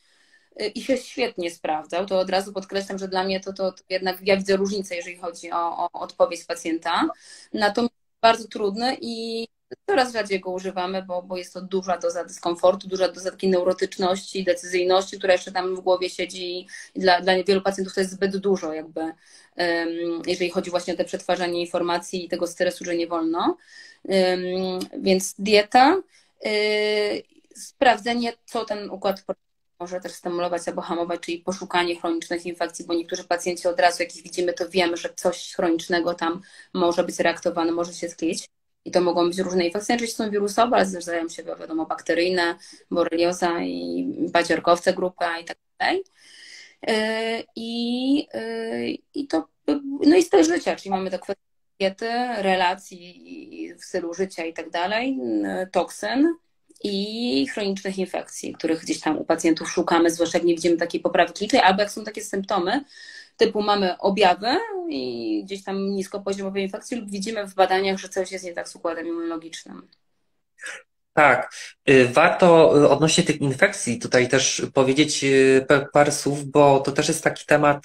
i się świetnie sprawdzał. To od razu podkreślam, że dla mnie to, to, to jednak ja widzę różnicę, jeżeli chodzi o, o odpowiedź pacjenta. Natomiast bardzo trudny i coraz rzadziej go używamy, bo, bo jest to duża doza dyskomfortu, duża doza takiej neurotyczności, decyzyjności, która jeszcze tam w głowie siedzi i dla, dla wielu pacjentów to jest zbyt dużo jakby, um, jeżeli chodzi właśnie o te przetwarzanie informacji i tego stresu, że nie wolno. Um, więc dieta, y, sprawdzenie, co ten układ może też stymulować albo hamować, czyli poszukanie chronicznych infekcji, bo niektórzy pacjenci od razu, jak ich widzimy, to wiemy, że coś chronicznego tam może być reaktowane, może się skleić. I to mogą być różne infekcje, oczywiście są wirusowe, ale zdarzają się, wiadomo, bakteryjne, borelioza i paciorkowce grupy i tak dalej. E, I, e, I to, no i styl życia, czyli mamy te kwestie diety, relacji w stylu życia i tak dalej, toksyn, i chronicznych infekcji, których gdzieś tam u pacjentów szukamy, zwłaszcza jak nie widzimy takiej poprawy klinicznej, albo jak są takie symptomy, typu mamy objawy i gdzieś tam niskopoziomowej infekcji lub widzimy w badaniach, że coś jest nie tak z układem immunologicznym. Tak, y, warto odnośnie tych infekcji tutaj też powiedzieć y, parę słów, bo to też jest taki temat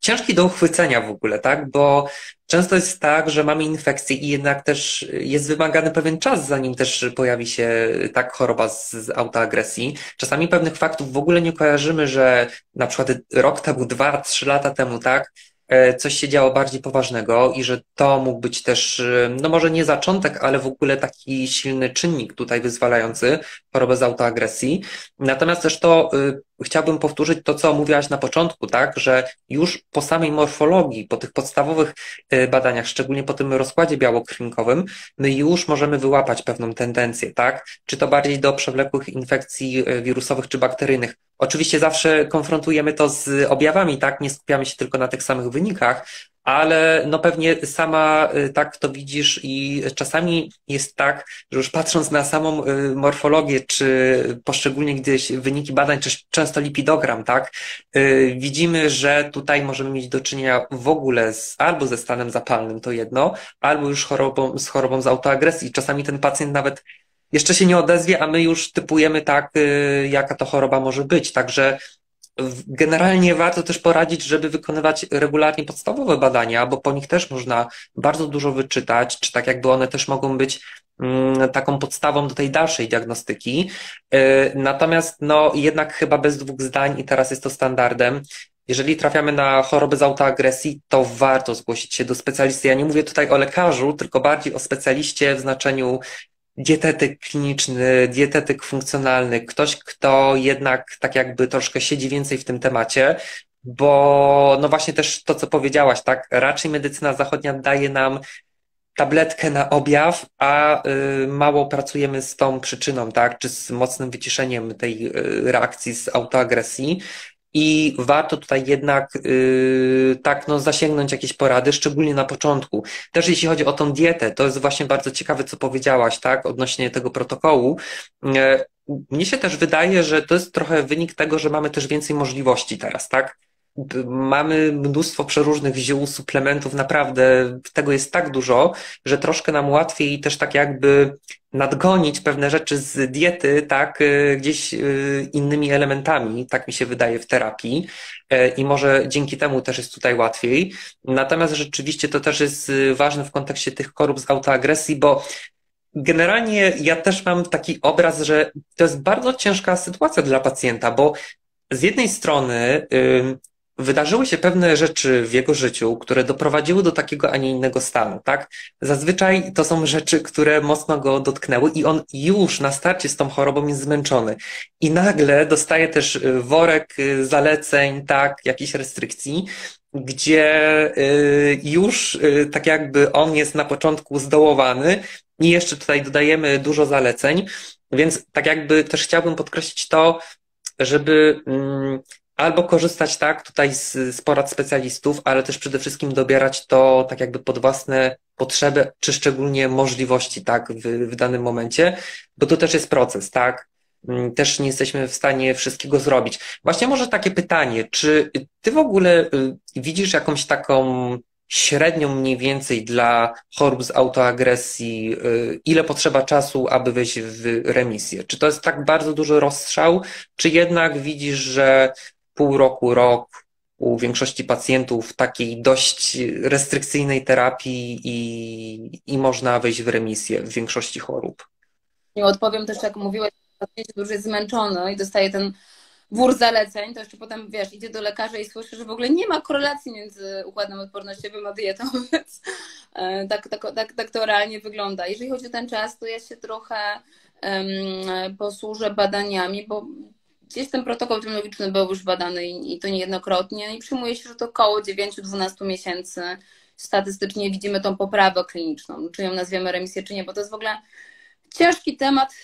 ciężki do uchwycenia w ogóle, tak? Bo często jest tak, że mamy infekcję i jednak też jest wymagany pewien czas, zanim też pojawi się tak choroba z, z autoagresji. Czasami pewnych faktów w ogóle nie kojarzymy, że na przykład rok temu, dwa, trzy lata temu, tak? E, coś się działo bardziej poważnego i że to mógł być też, e, no może nie zaczątek, ale w ogóle taki silny czynnik tutaj wyzwalający chorobę z autoagresji. Natomiast też to e, chciałbym powtórzyć to, co mówiłaś na początku, tak, że już po samej morfologii, po tych podstawowych badaniach, szczególnie po tym rozkładzie białokrwinkowym, my już możemy wyłapać pewną tendencję, tak, czy to bardziej do przewlekłych infekcji wirusowych czy bakteryjnych. Oczywiście zawsze konfrontujemy to z objawami, tak? Nie skupiamy się tylko na tych samych wynikach, ale no pewnie sama y, tak to widzisz i czasami jest tak, że już patrząc na samą y, morfologię, czy poszczególnie gdzieś wyniki badań, czy często lipidogram, tak, y, widzimy, że tutaj możemy mieć do czynienia w ogóle z, albo ze stanem zapalnym, to jedno, albo już chorobą, z chorobą z autoagresji. Czasami ten pacjent nawet jeszcze się nie odezwie, a my już typujemy tak, y, jaka to choroba może być. Także generalnie warto też poradzić, żeby wykonywać regularnie podstawowe badania, bo po nich też można bardzo dużo wyczytać, czy tak jakby one też mogą być mm, taką podstawą do tej dalszej diagnostyki. Y, natomiast no jednak chyba bez dwóch zdań i teraz jest to standardem. Jeżeli trafiamy na chorobę z autoagresji, to warto zgłosić się do specjalisty. Ja nie mówię tutaj o lekarzu, tylko bardziej o specjaliście w znaczeniu dietetyk kliniczny, dietetyk funkcjonalny, ktoś, kto jednak tak jakby troszkę siedzi więcej w tym temacie, bo no właśnie też to, co powiedziałaś, tak, raczej medycyna zachodnia daje nam tabletkę na objaw, a y, mało pracujemy z tą przyczyną, tak, czy z mocnym wyciszeniem tej y, reakcji z autoagresji. I warto tutaj jednak yy, tak no, zasięgnąć jakieś porady, szczególnie na początku. Też jeśli chodzi o tą dietę, to jest właśnie bardzo ciekawe, co powiedziałaś, tak, odnośnie tego protokołu. Yy, mnie się też wydaje, że to jest trochę wynik tego, że mamy też więcej możliwości teraz, tak? Mamy mnóstwo przeróżnych ziół, suplementów, naprawdę tego jest tak dużo, że troszkę nam łatwiej też tak jakby nadgonić pewne rzeczy z diety, tak, y, gdzieś y, innymi elementami, tak mi się wydaje w terapii e, i może dzięki temu też jest tutaj łatwiej. Natomiast rzeczywiście to też jest y, ważne w kontekście tych chorób z autoagresji, bo generalnie ja też mam taki obraz, że to jest bardzo ciężka sytuacja dla pacjenta, bo z jednej strony wydarzyły się pewne rzeczy w jego życiu, które doprowadziły do takiego, a nie innego stanu, tak? Zazwyczaj to są rzeczy, które mocno go dotknęły i on już na starcie z tą chorobą jest zmęczony. I nagle dostaje też y, worek y, zaleceń, tak, jakichś restrykcji, gdzie y, już tak jakby on jest na początku zdołowany i jeszcze tutaj dodajemy dużo zaleceń, więc tak jakby też chciałbym podkreślić to, żeby mm, albo korzystać tak tutaj z, z porad specjalistów, ale też przede wszystkim dobierać to tak jakby pod własne potrzeby, czy szczególnie możliwości, tak, w, w danym momencie, bo to też jest proces, tak. Mm, też nie jesteśmy w stanie wszystkiego zrobić. Właśnie może takie pytanie, czy ty w ogóle y, widzisz jakąś taką średnią mniej więcej dla chorób z autoagresji, y, ile potrzeba czasu, aby wejść w remisję? Czy to jest tak bardzo duży rozstrzał, czy jednak widzisz, że pół roku, rok u większości pacjentów takiej dość restrykcyjnej terapii i, i można wejść w remisję w większości chorób? Nie odpowiem też, jak mówiłeś, pacjent, który jest zmęczony i dostaje ten wór zaleceń, to jeszcze potem, wiesz, idzie do lekarza i słyszy, że w ogóle nie ma korelacji między układem odpornościowym a dietą, więc e, tak, tak, tak, tak to realnie wygląda. Jeżeli chodzi o ten czas, to ja się trochę um, posłużę badaniami, bo gdzieś ten protokół epidemiologiczny był już badany i to niejednokrotnie i przyjmuje się, że to około 9-12 miesięcy statystycznie widzimy tą poprawę kliniczną, czy ją nazwiemy remisję, czy nie, bo to jest w ogóle ciężki temat,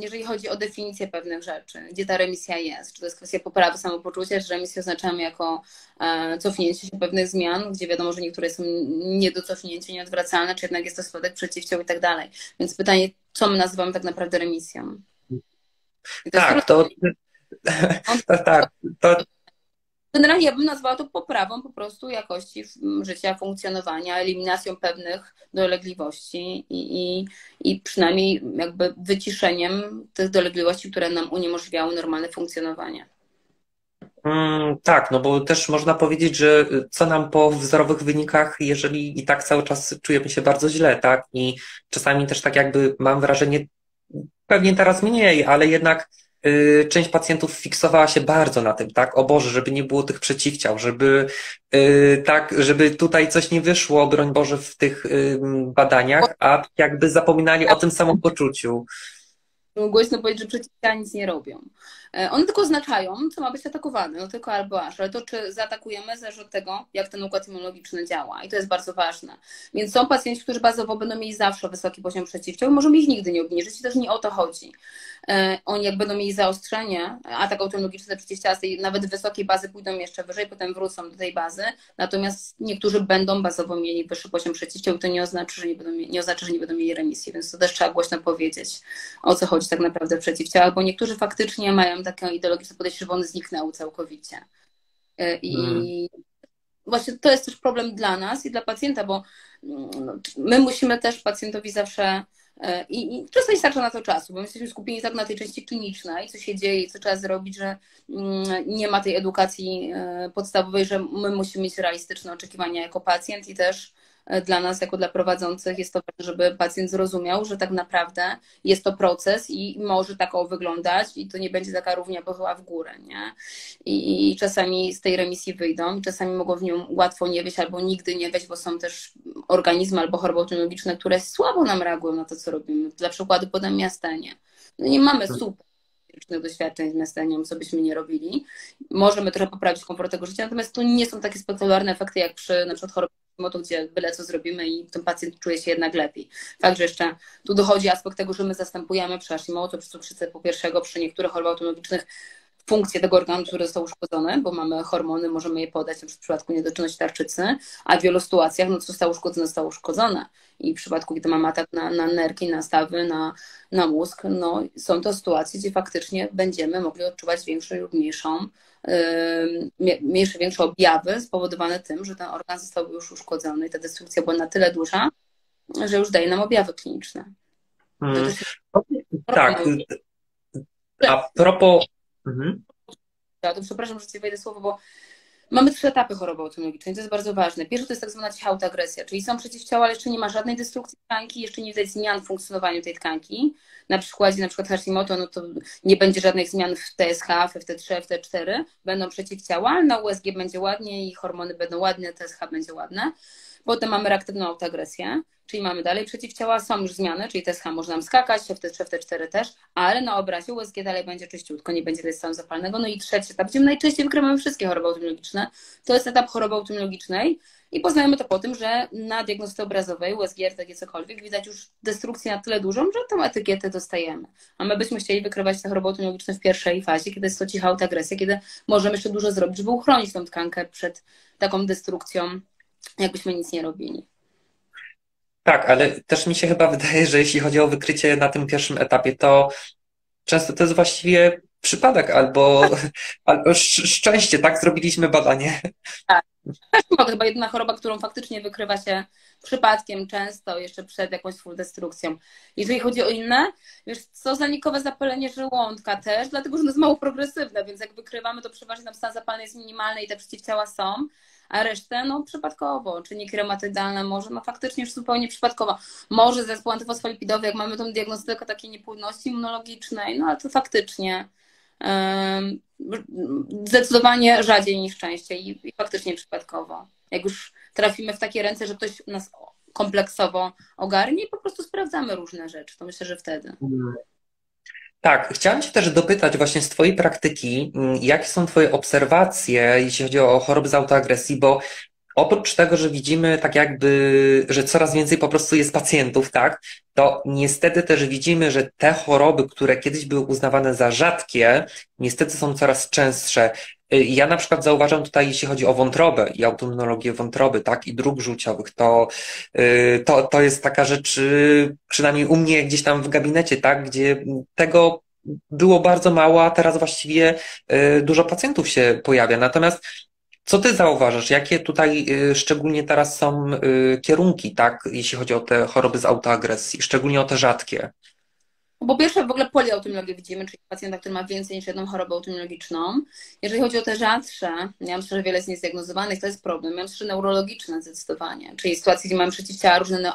jeżeli chodzi o definicję pewnych rzeczy, gdzie ta remisja jest. Czy to jest kwestia poprawy samopoczucia, czy remisję oznaczamy jako e, cofnięcie się pewnych zmian, gdzie wiadomo, że niektóre są nie do cofnięcia, nieodwracalne, czy jednak jest to spadek przeciwciał i tak dalej. Więc pytanie, co my nazywamy tak naprawdę remisją? To tak, to, to, tak, to, Generalnie ja bym nazwała to poprawą po prostu jakości życia, funkcjonowania, eliminacją pewnych dolegliwości i, i, i przynajmniej jakby wyciszeniem tych dolegliwości, które nam uniemożliwiały normalne funkcjonowanie. Mm, tak, no bo też można powiedzieć, że co nam po wzorowych wynikach, jeżeli i tak cały czas czujemy się bardzo źle, tak? I czasami też tak jakby mam wrażenie, pewnie teraz mniej, ale jednak część pacjentów fiksowała się bardzo na tym, tak? O Boże, żeby nie było tych przeciwciał, żeby y, tak, żeby tutaj coś nie wyszło, broń Boże, w tych badaniach, a jakby zapominali o tym samopoczuciu. Głośno powiedzieć, że przeciwciała nic nie robią. E, one tylko oznaczają, co ma być atakowane, no tylko albo aż, ale to, czy zaatakujemy, zależy od tego, jak ten układ immunologiczny działa. I to jest bardzo ważne. Więc są pacjenci, którzy bazowo będą mieli zawsze wysoki poziom przeciwciał, możemy ich nigdy nie obniżyć. I też nie o to chodzi. E, oni jak będą mieli zaostrzenie, atak autonomiczny przeciwciała z tej nawet wysokiej bazy pójdą jeszcze wyżej, potem wrócą do tej bazy, natomiast niektórzy będą bazowo mieli wyższy poziom przeciwciał to nie oznacza, że nie, będą, nie oznacza, że nie będą mieli remisji, więc to też trzeba głośno powiedzieć, o co chodzi tak naprawdę w przeciwciałach, bo niektórzy faktycznie mają takie ideologiczne podejście, że one zniknęły całkowicie. E, I hmm. właśnie to jest też problem dla nas i dla pacjenta, bo mm, no, my musimy też pacjentowi zawsze E, I, I czasem starcza na to czasu, bo my jesteśmy skupieni tak na tej części klinicznej, co się dzieje, co trzeba zrobić, że mm, nie ma tej edukacji e, podstawowej, że my musimy mieć realistyczne oczekiwania jako pacjent i też dla nas, jako dla prowadzących, jest to żeby pacjent zrozumiał, że tak naprawdę jest to proces i może tak wyglądać i to nie będzie taka równia pochyła w górę, nie? I, I, czasami z tej remisji wyjdą, czasami mogą w nią łatwo nie wejść albo nigdy nie wejść, bo są też organizmy albo choroby autonomiczne, które słabo nam reagują na to, co robimy. Dla przykładu podam miastenie. No nie mamy tak. super doświadczeń z miasteniem, co byśmy nie robili. Możemy trochę poprawić komfort tego życia, natomiast to nie są takie spektakularne efekty jak przy na przykład chorobie to gdzie byle co zrobimy i ten pacjent czuje się jednak lepiej. Fakt, że jeszcze tu dochodzi aspekt tego, że my zastępujemy przy Hashimoto, przy cukrzycy po pierwszego, przy niektórych chorobach autonomicznych funkcję tego organu, który został uszkodzony, bo mamy hormony, możemy je podać w przypadku niedoczynności tarczycy, a w wielu sytuacjach no, co zostało uszkodzone, zostało uszkodzone. I w przypadku, gdy mamy atak na, na nerki, na stawy, na, na mózg, no, są to sytuacje, gdzie faktycznie będziemy mogli odczuwać większą lub mniejszą mniejsze, większe objawy spowodowane tym, że ten organ został już uszkodzony i ta destrukcja była na tyle duża, że już daje nam objawy kliniczne. Hmm. Tak. A propos. Mhm. Ja to przepraszam, że ci wejdę słowo, bo Mamy trzy etapy choroby autonomicznej, to jest bardzo ważne. Pierwszy to jest tak zwana cicha autoagresja, czyli są przeciwciała, ale jeszcze nie ma żadnej destrukcji tkanki, jeszcze nie widać zmian w funkcjonowaniu tej tkanki. Na przykładzie na przykład Hashimoto, no to nie będzie żadnych zmian w TSH, w FT3, FT4, będą przeciwciała, ale na USG będzie ładnie i hormony będą ładne, TSH będzie ładne. Potem mamy reaktywną autoagresję, czyli mamy dalej przeciwciała, są już zmiany, czyli TSH może nam skakać, FT3, FT4 też, ale na obrazie USG dalej będzie czyściutko, nie będzie stanu zapalnego. No i trzeci etap, gdzie najczęściej wykrywamy wszystkie choroby autoimmunologiczne, to jest etap choroby autoimmunologicznej i poznajemy to po tym, że na diagnostyce obrazowej, USG, RTG, cokolwiek, widać już destrukcję na tyle dużą, że tą etykietę dostajemy. A my byśmy chcieli wykrywać te choroby autoimmunologiczne w pierwszej fazie, kiedy jest to cicha autoagresja, kiedy możemy jeszcze dużo zrobić, żeby uchronić tą tkankę przed taką destrukcją jakbyśmy nic nie robili. Tak, ale też mi się chyba wydaje, że jeśli chodzi o wykrycie na tym pierwszym etapie, to często to jest właściwie przypadek albo, albo szczęście, tak? Zrobiliśmy badanie. Tak, To chyba jedyna choroba, którą faktycznie wykrywa się przypadkiem często, jeszcze przed jakąś full destrukcją. Jeżeli chodzi o inne, wiesz, co zanikowe zapalenie żołądka też, dlatego że ono jest mało progresywne, więc jak wykrywamy, to przeważnie tam stan zapalny jest minimalny i te przeciwciała są, a resztę no przypadkowo, czynniki reumatoidalne może, no faktycznie już zupełnie przypadkowo. Może zespół antyfosfolipidowy, jak mamy tą diagnostykę takiej niepłodności immunologicznej, no ale to faktycznie zdecydowanie rzadziej niż częściej i, i faktycznie przypadkowo. Jak już trafimy w takie ręce, że ktoś nas kompleksowo ogarnie i po prostu sprawdzamy różne rzeczy, to myślę, że wtedy. Tak, chciałam Cię też dopytać właśnie z Twojej praktyki, mm, jakie są Twoje obserwacje, jeśli chodzi o choroby z autoagresji, bo oprócz tego, że widzimy tak jakby, że coraz więcej po prostu jest pacjentów, tak, to niestety też widzimy, że te choroby, które kiedyś były uznawane za rzadkie, niestety są coraz częstsze. Y, ja na przykład zauważam tutaj, jeśli chodzi o wątrobę i autoimmunologię wątroby, tak, i dróg żółciowych, to, y, to, to jest taka rzecz, y, przynajmniej u mnie gdzieś tam w gabinecie, tak, gdzie tego było bardzo mało, a teraz właściwie dużo pacjentów się pojawia. Natomiast co ty zauważasz? Jakie tutaj szczególnie teraz są kierunki, tak, jeśli chodzi o te choroby z autoagresji, szczególnie o te rzadkie? Po pierwsze, w ogóle poliautoimmunologię widzimy, czyli pacjenta, który ma więcej niż jedną chorobę autoimmunologiczną. Jeżeli chodzi o te rzadsze, ja myślę, że wiele jest niezdiagnozowanych, to jest problem. Ja myślę, że neurologiczne zdecydowanie, czyli sytuacje, gdzie mamy przeciwciała różne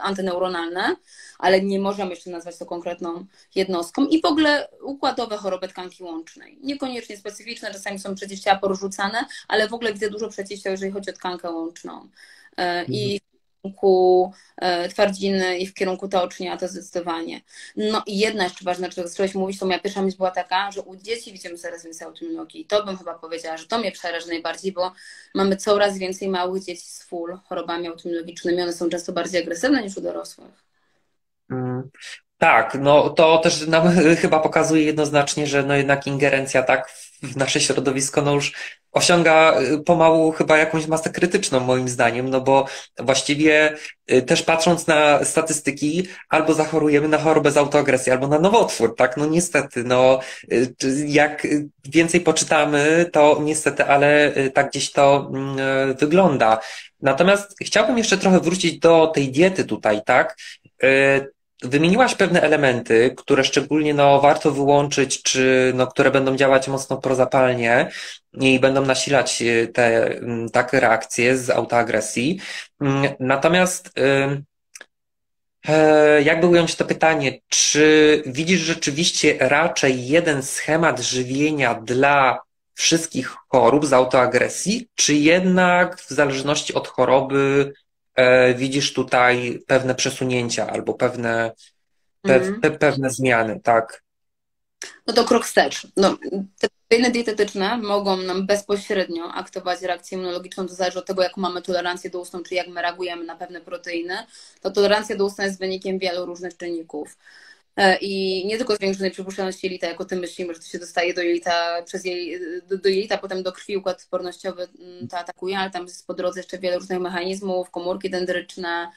antyneuronalne, ale nie możemy jeszcze nazwać to konkretną jednostką. I w ogóle układowe choroby tkanki łącznej. Niekoniecznie specyficzne, czasami są przeciwciała porzucane, ale w ogóle widzę dużo przeciwciał, jeżeli chodzi o tkankę łączną. E, I mhm kierunku e, twardziny i w kierunku tocznia, to zdecydowanie. No i jedna jeszcze ważna rzecz, o zaczęłaś mówić, to moja pierwsza myśl była taka, że u dzieci widzimy coraz więcej autoimmunologii. I to bym chyba powiedziała, że to mnie przeraża najbardziej, bo mamy coraz więcej małych dzieci z full chorobami autoimmunologicznymi. One są często bardziej agresywne niż u dorosłych. Mm. Tak, no to też nam chyba pokazuje jednoznacznie, że no jednak ingerencja tak w nasze środowisko no już osiąga y, pomału chyba jakąś masę krytyczną moim zdaniem, no bo właściwie y, też patrząc na statystyki, albo zachorujemy na chorobę z autoagresji, albo na nowotwór, tak? No niestety, no y, jak więcej poczytamy, to niestety, ale tak gdzieś to mm, wygląda. Natomiast chciałbym jeszcze trochę wrócić do tej diety tutaj, tak? Wymieniłaś pewne elementy, które szczególnie no, warto wyłączyć, czy no, które będą działać mocno prozapalnie i będą nasilać e, te mm, takie reakcje z autoagresji. Mm, natomiast e, jakby ująć to pytanie, czy widzisz rzeczywiście raczej jeden schemat żywienia dla wszystkich chorób z autoagresji, czy jednak w zależności od choroby widzisz tutaj pewne przesunięcia albo pewne, pe, mm. pe, pewne zmiany, tak? No to krok wstecz. No, te proteiny dietetyczne mogą nam bezpośrednio aktywować reakcję immunologiczną, to zależy od tego, jaką mamy tolerancję doustną, czy jak my reagujemy na pewne proteiny. To tolerancja doustna jest wynikiem wielu różnych czynników. E, I nie tylko zwiększonej przepuszczalności jelita, jako tym myślimy, że to się dostaje do jelita, przez jej, do, do jelita, potem do krwi układ odpornościowy mm, to atakuje, ale tam jest po drodze jeszcze wiele różnych mechanizmów, komórki dendryczne,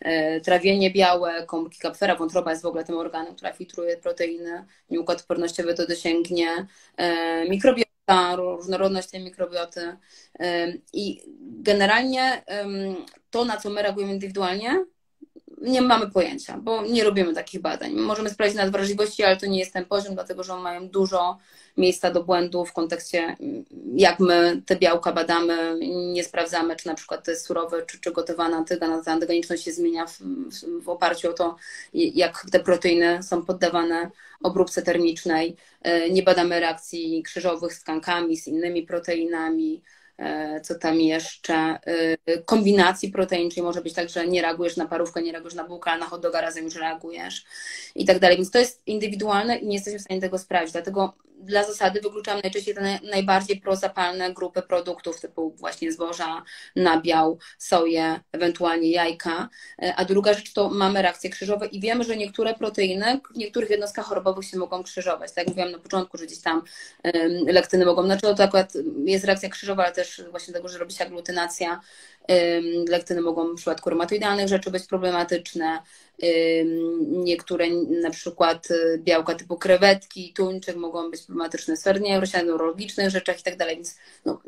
e, trawienie białe, komórki kapfera, wątroba jest w ogóle tym organem, która filtruje proteiny, i układ odpornościowy to dosięgnie, e, mikrobiota, różnorodność tej mikrobioty. I generalnie to, na co my reagujemy indywidualnie, nie mamy pojęcia, bo nie robimy takich badań. Możemy sprawdzić nadwrażliwości, ale to nie jest ten poziom, dlatego że mają dużo miejsca do błędu w kontekście, jak my te białka badamy, nie sprawdzamy, czy na przykład to jest surowe, czy, czy gotowana antygen, ta antygeniczność się zmienia w, w, w oparciu o to, jak te proteiny są poddawane obróbce termicznej. E, nie badamy reakcji krzyżowych z tkankami, z innymi proteinami, co tam jeszcze, e, kombinacji protein, czyli może być tak, że nie reagujesz na parówkę, nie reagujesz na bułkę, a na hot doga razem już reagujesz i tak dalej. Więc to jest indywidualne i nie jesteśmy w stanie tego sprawdzić. Dlatego dla zasady wykluczam najczęściej te najbardziej prozapalne grupy produktów typu właśnie zboża, nabiał, soję, ewentualnie jajka. E, a druga rzecz to mamy reakcje krzyżowe i wiemy, że niektóre proteiny w niektórych jednostkach chorobowych się mogą krzyżować. Tak jak mówiłam na początku, że gdzieś tam lektyny mogą, znaczy to akurat jest reakcja krzyżowa, ale też właśnie tego, że robi się aglutynacja. Lektyny mogą w przypadku reumatoidalnych rzeczy być problematyczne. Niektóre na przykład y, białka typu krewetki, tuńczyk mogą być problematyczne w sfernie neurologicznych rzeczach i tak więc no,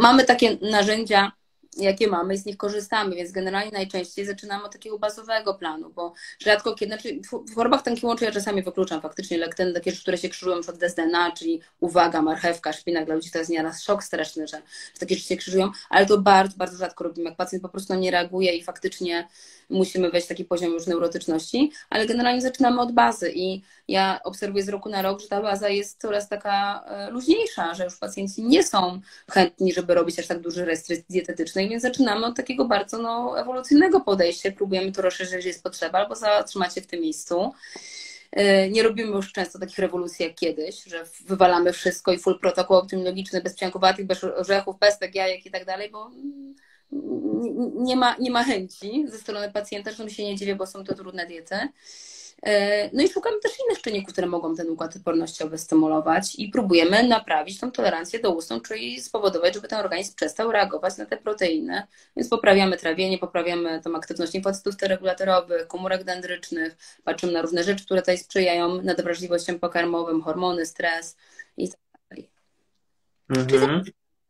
mamy takie narzędzia, jakie mamy, z nich korzystamy, więc generalnie najczęściej zaczynamy od takiego bazowego planu, bo rzadko kiedy, znaczy w chorobach tętniczych łączy ja czasami wykluczam faktycznie lektyny, takie rzeczy, które się krzyżują przed DSDNA, czyli uwaga, marchewka, szpinak, dla ludzi to jest nieraz szok straszny, że takie rzeczy się krzyżują, ale to bardzo, bardzo rzadko robimy, jak pacjent po prostu nie reaguje i faktycznie musimy wejść w taki poziom już neurotyczności, ale generalnie zaczynamy od bazy i ja obserwuję z roku na rok, że ta baza jest coraz taka e, luźniejsza, że już pacjenci nie są chętni, żeby robić aż tak duże więc zaczynamy od takiego bardzo no, ewolucyjnego podejścia, próbujemy to rozszerzyć, jeżeli jest potrzeba, albo zatrzymać się w tym miejscu. E, nie robimy już często takich rewolucji jak kiedyś, że wywalamy wszystko i full protokół optymologiczny, bez psiankowatych, bez orzechów, pestek, jajek i tak dalej, bo nie ma, nie ma chęci ze strony pacjenta, zresztą się nie dziwię, bo są to trudne diety. E, no i szukamy też innych czynników, które mogą ten układ odpornościowy stymulować i próbujemy naprawić tą tolerancję do ustąp, czyli spowodować, żeby ten organizm przestał reagować na te proteiny. Więc poprawiamy trawienie, poprawiamy tą aktywność limfocytów regulatorowych, komórek dendrycznych, patrzymy na różne rzeczy, które tutaj sprzyjają nadwrażliwościom pokarmowym, hormony, stres i tak dalej. Mhm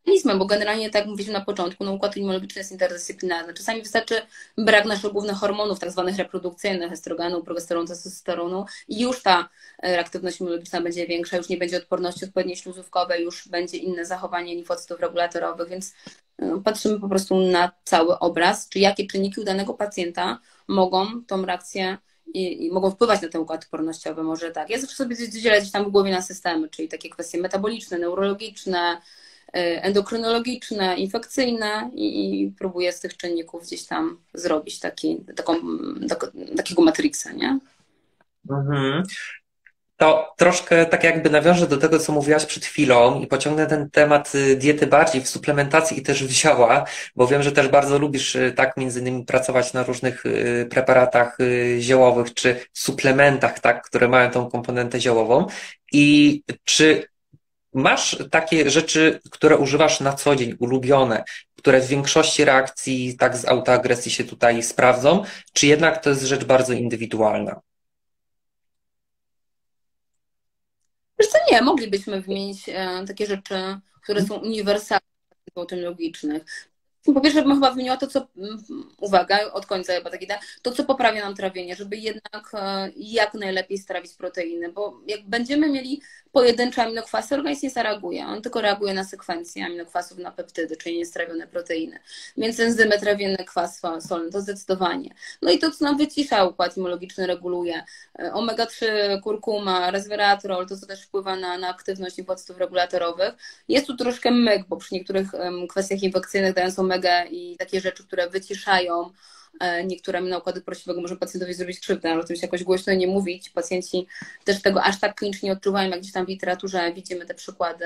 mechanizmem, bo generalnie, tak jak mówiliśmy na początku, no, układ immunologiczny jest interdyscyplinarny. Czasami wystarczy brak naszych głównych hormonów, tak zwanych reprodukcyjnych, estrogenu, progesteronu, testosteronu i już ta e, reaktywność immunologiczna będzie większa, już nie będzie odporności odpowiedniej śluzówkowej, już będzie inne zachowanie limfocytów regulatorowych, więc e, patrzymy po prostu na cały obraz, czy jakie czynniki u danego pacjenta mogą tą reakcję i, i, mogą wpływać na ten układ odpornościowy, może tak. Ja zawsze sobie dzielę gdzieś tam w głowie na systemy, czyli takie kwestie metaboliczne, neurologiczne, endokrynologiczne, infekcyjne i, i próbuję z tych czynników gdzieś tam zrobić taki, taką, takiego matrixa, nie? Mhm. To troszkę tak jakby nawiążę do tego, co mówiłaś przed chwilą i pociągnę ten temat y, diety bardziej w suplementacji i też w zioła, bo wiem, że też bardzo lubisz y, tak między innymi pracować na różnych y, preparatach ziołowych czy suplementach, tak, które mają tą komponentę ziołową. I czy Masz takie rzeczy, które używasz na co dzień, ulubione, które w większości reakcji tak z autoagresji się tutaj sprawdzą, czy jednak to jest rzecz bardzo indywidualna? Wiesz co, nie, moglibyśmy wymienić e, takie rzeczy, które są uniwersalne, logicznych. Po pierwsze bym chyba wymieniła to, co, mm, uwaga, od końca chyba tak idę, to, co poprawia nam trawienie, żeby jednak e, jak najlepiej strawić proteiny, bo jak będziemy mieli pojedyncze aminokwasy, organizm nie zareaguje. On tylko reaguje na sekwencję aminokwasów na peptydy, czyli niestrawione proteiny. Więc enzymy trawienne, kwas solny, to zdecydowanie. No i to, co nam wycisza układ immunologiczny, reguluje. E, omega-3, kurkuma, resveratrol, to, co też wpływa na, na aktywność limfocytów regulatorowych. Jest tu troszkę myk, bo przy niektórych kwestiach infekcyjnych dając omega i takie rzeczy, które wyciszają niektóre na układy prosiwego może pacjentowi zrobić krzywdę, ale o tym się jakoś głośno nie mówić. Pacjenci też tego aż tak klinicznie nie odczuwają, jak gdzieś tam w literaturze widzimy te przykłady.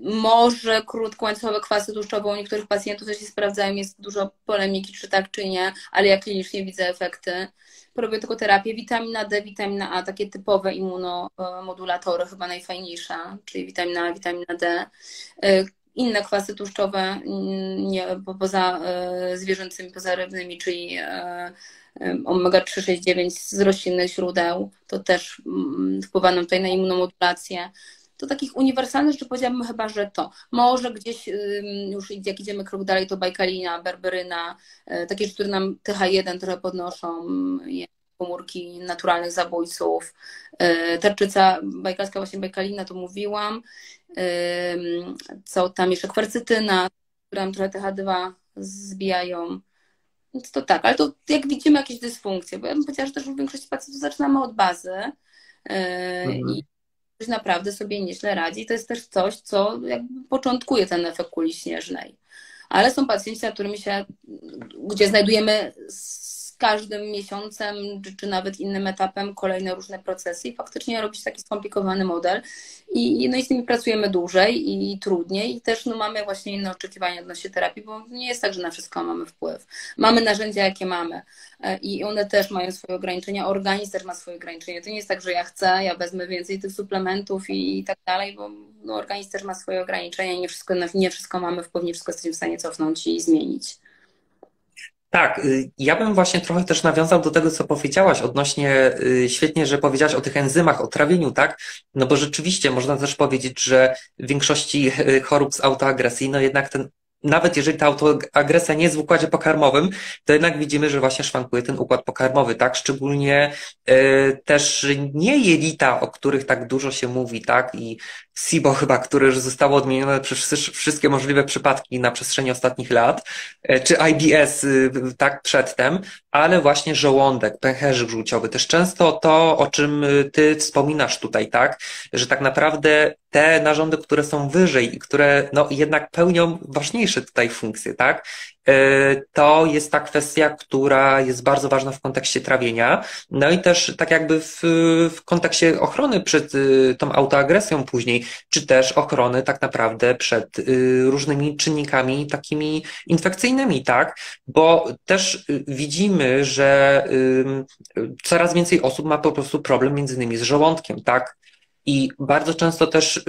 Może krótkołańcuchowe kwasy tłuszczowe u niektórych pacjentów też się sprawdzają, jest dużo polemiki, czy tak, czy nie, ale ja klinicznie widzę efekty. Probiotykoterapię, witamina D, witamina A, takie typowe immunomodulatory, chyba najfajniejsza, czyli witamina A, witamina D e, inne kwasy tłuszczowe mm, nie, poza e, zwierzęcymi, poza rybnymi, czyli e, e, omega-3, 6, 9 z roślinnych źródeł, to też mm, wpływa nam tutaj na immunomodulację. To takich uniwersalnych rzeczy powiedziałabym chyba, że to. Może gdzieś już jak idziemy krok dalej, to bajkalina, berberyna, takie które nam TH1 trochę podnoszą, komórki naturalnych zabójców. Tarczyca bajkalska, właśnie bajkalina, to mówiłam co tam jeszcze, kwercytyna, która trochę TH2 zbijają. Więc to tak, ale to jak widzimy jakieś dysfunkcje, bo ja bym powiedziała, że też w większości pacjentów zaczynamy od bazy yy, mhm. i ktoś naprawdę sobie nieźle radzi. To jest też coś, co jakby początkuje ten efekt kuli śnieżnej. Ale są pacjenci, nad którymi się, gdzie znajdujemy każdym miesiącem, czy, czy nawet innym etapem kolejne różne procesy i faktycznie robić taki skomplikowany model i, no i z nimi pracujemy dłużej i trudniej i też no, mamy właśnie inne oczekiwania odnośnie terapii, bo nie jest tak, że na wszystko mamy wpływ. Mamy narzędzia, jakie mamy e, i one też mają swoje ograniczenia, organizm też ma swoje ograniczenia. To nie jest tak, że ja chcę, ja wezmę więcej tych suplementów i, i tak dalej, bo no, organizm też ma swoje ograniczenia i nie wszystko, nie wszystko mamy wpływ, nie wszystko jesteśmy w stanie cofnąć i zmienić. Tak, y, ja bym właśnie trochę też nawiązał do tego, co powiedziałaś odnośnie, y, świetnie, że powiedziałaś o tych enzymach, o trawieniu, tak? No bo rzeczywiście można też powiedzieć, że w większości y, chorób z autoagresji, no jednak ten nawet jeżeli ta autoagresja nie jest w układzie pokarmowym, to jednak widzimy, że właśnie szwankuje ten układ pokarmowy, tak? Szczególnie y, też nie jelita, o których tak dużo się mówi, tak? I SIBO chyba, które już zostało odmienione przez wszystkie możliwe przypadki na przestrzeni ostatnich lat, y, czy IBS, y, tak, przedtem, ale właśnie żołądek, pęcherzyk żółciowy. Też często to, o czym ty wspominasz tutaj, tak? Że tak naprawdę te narządy, które są wyżej i które no, jednak pełnią ważniejsze tutaj funkcje, tak? E, to jest ta kwestia, która jest bardzo ważna w kontekście trawienia. No i też tak jakby w, w kontekście ochrony przed y, tą autoagresją później, czy też ochrony tak naprawdę przed y, różnymi czynnikami takimi infekcyjnymi, tak? Bo też y, widzimy, że coraz więcej osób ma po prostu problem między innymi z żołądkiem, tak? I bardzo często też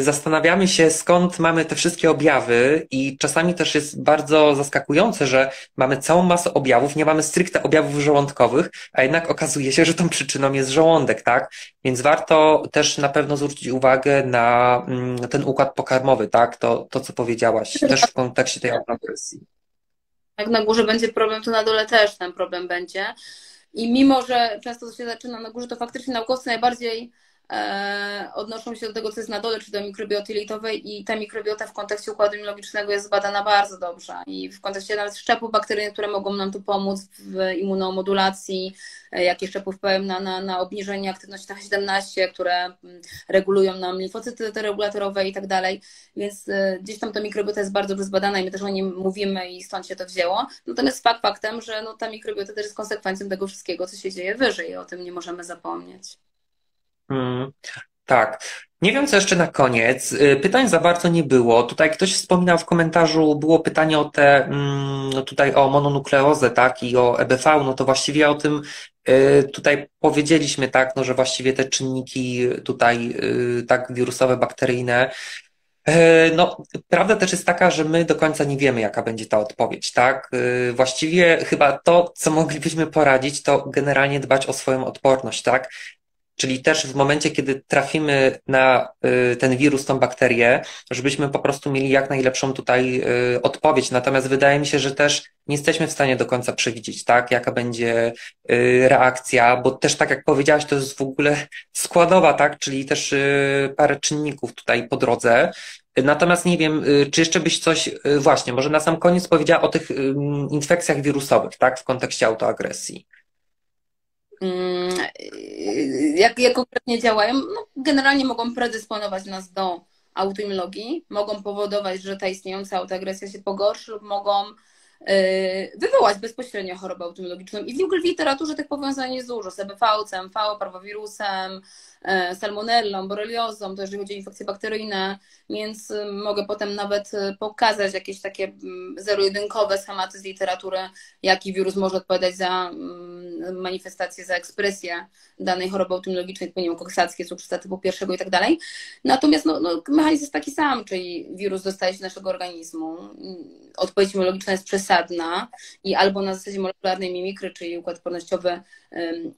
zastanawiamy się, skąd mamy te wszystkie objawy, i czasami też jest bardzo zaskakujące, że mamy całą masę objawów, nie mamy stricte objawów żołądkowych, a jednak okazuje się, że tą przyczyną jest żołądek, tak? Więc warto też na pewno zwrócić uwagę na mm, ten układ pokarmowy, tak? To, to co powiedziałaś, też w kontekście tej autoagresji. Jak na górze będzie problem, to na dole też ten problem będzie. I mimo, że często to się zaczyna na górze, to faktycznie naukowcy najbardziej e, odnoszą się do tego, co jest na dole, czy do mikrobioty jelitowej i ta mikrobiota w kontekście układu immunologicznego jest zbadana bardzo dobrze i w kontekście nawet szczepów bakteryjnych, które mogą nam tu pomóc w immunomodulacji, e, jak jeszcze wpływają na, na, na obniżenie aktywności H17, które mm, regulują nam limfocyty regulatorowe i tak dalej, więc e, gdzieś tam ta mikrobiota jest bardzo dobrze zbadana i my też o nim mówimy i stąd się to wzięło. Natomiast fakt faktem, że no, ta mikrobiota też jest konsekwencją tego wszystkiego, co się dzieje wyżej i o tym nie możemy zapomnieć. Hmm, tak. Nie wiem, co jeszcze na koniec. Y, pytań za bardzo nie było. Tutaj ktoś wspominał w komentarzu, było pytanie o te, mm, no tutaj o mononukleozę, tak, i o EBV, no to właściwie o tym y, tutaj powiedzieliśmy, tak, no, że właściwie te czynniki tutaj, y, tak, wirusowe, bakteryjne, no, prawda też jest taka, że my do końca nie wiemy, jaka będzie ta odpowiedź, tak? Właściwie chyba to, co moglibyśmy poradzić, to generalnie dbać o swoją odporność, tak? Czyli też w momencie, kiedy trafimy na y, ten wirus, tą bakterię, żebyśmy po prostu mieli jak najlepszą tutaj y, odpowiedź. Natomiast wydaje mi się, że też nie jesteśmy w stanie do końca przewidzieć, tak, jaka będzie y, reakcja, bo też tak jak powiedziałaś, to jest w ogóle składowa, tak, czyli też parę czynników tutaj po drodze. Natomiast nie wiem, czy jeszcze byś coś, właśnie, może na sam koniec powiedziała o tych infekcjach wirusowych, tak, w kontekście autoagresji. Mm, jak, jak konkretnie działają, no, generalnie mogą predysponować nas do autoimmunologii, mogą powodować, że ta istniejąca autoagresja się pogorszy lub mogą y, wywołać bezpośrednio chorobę autoimmunologiczną. I w literaturze tych powiązań jest dużo, z EBV, CMV, parwowirusem, salmonellą, boreliozą, to jeżeli chodzi o infekcje bakteryjne, więc y, mogę potem nawet y, pokazać jakieś takie mm, zero-jedynkowe schematy z literatury, jaki wirus może odpowiadać za mm, manifestację, za ekspresję danej choroby autoimmunologicznej, pneumokoksackie, cukrzyca typu pierwszego i tak dalej. Natomiast no, no, mechanizm jest taki sam, czyli wirus dostaje się do naszego organizmu, odpowiedź immunologiczna jest przesadna i albo na zasadzie molekularnej mimikry, czyli układ odpornościowy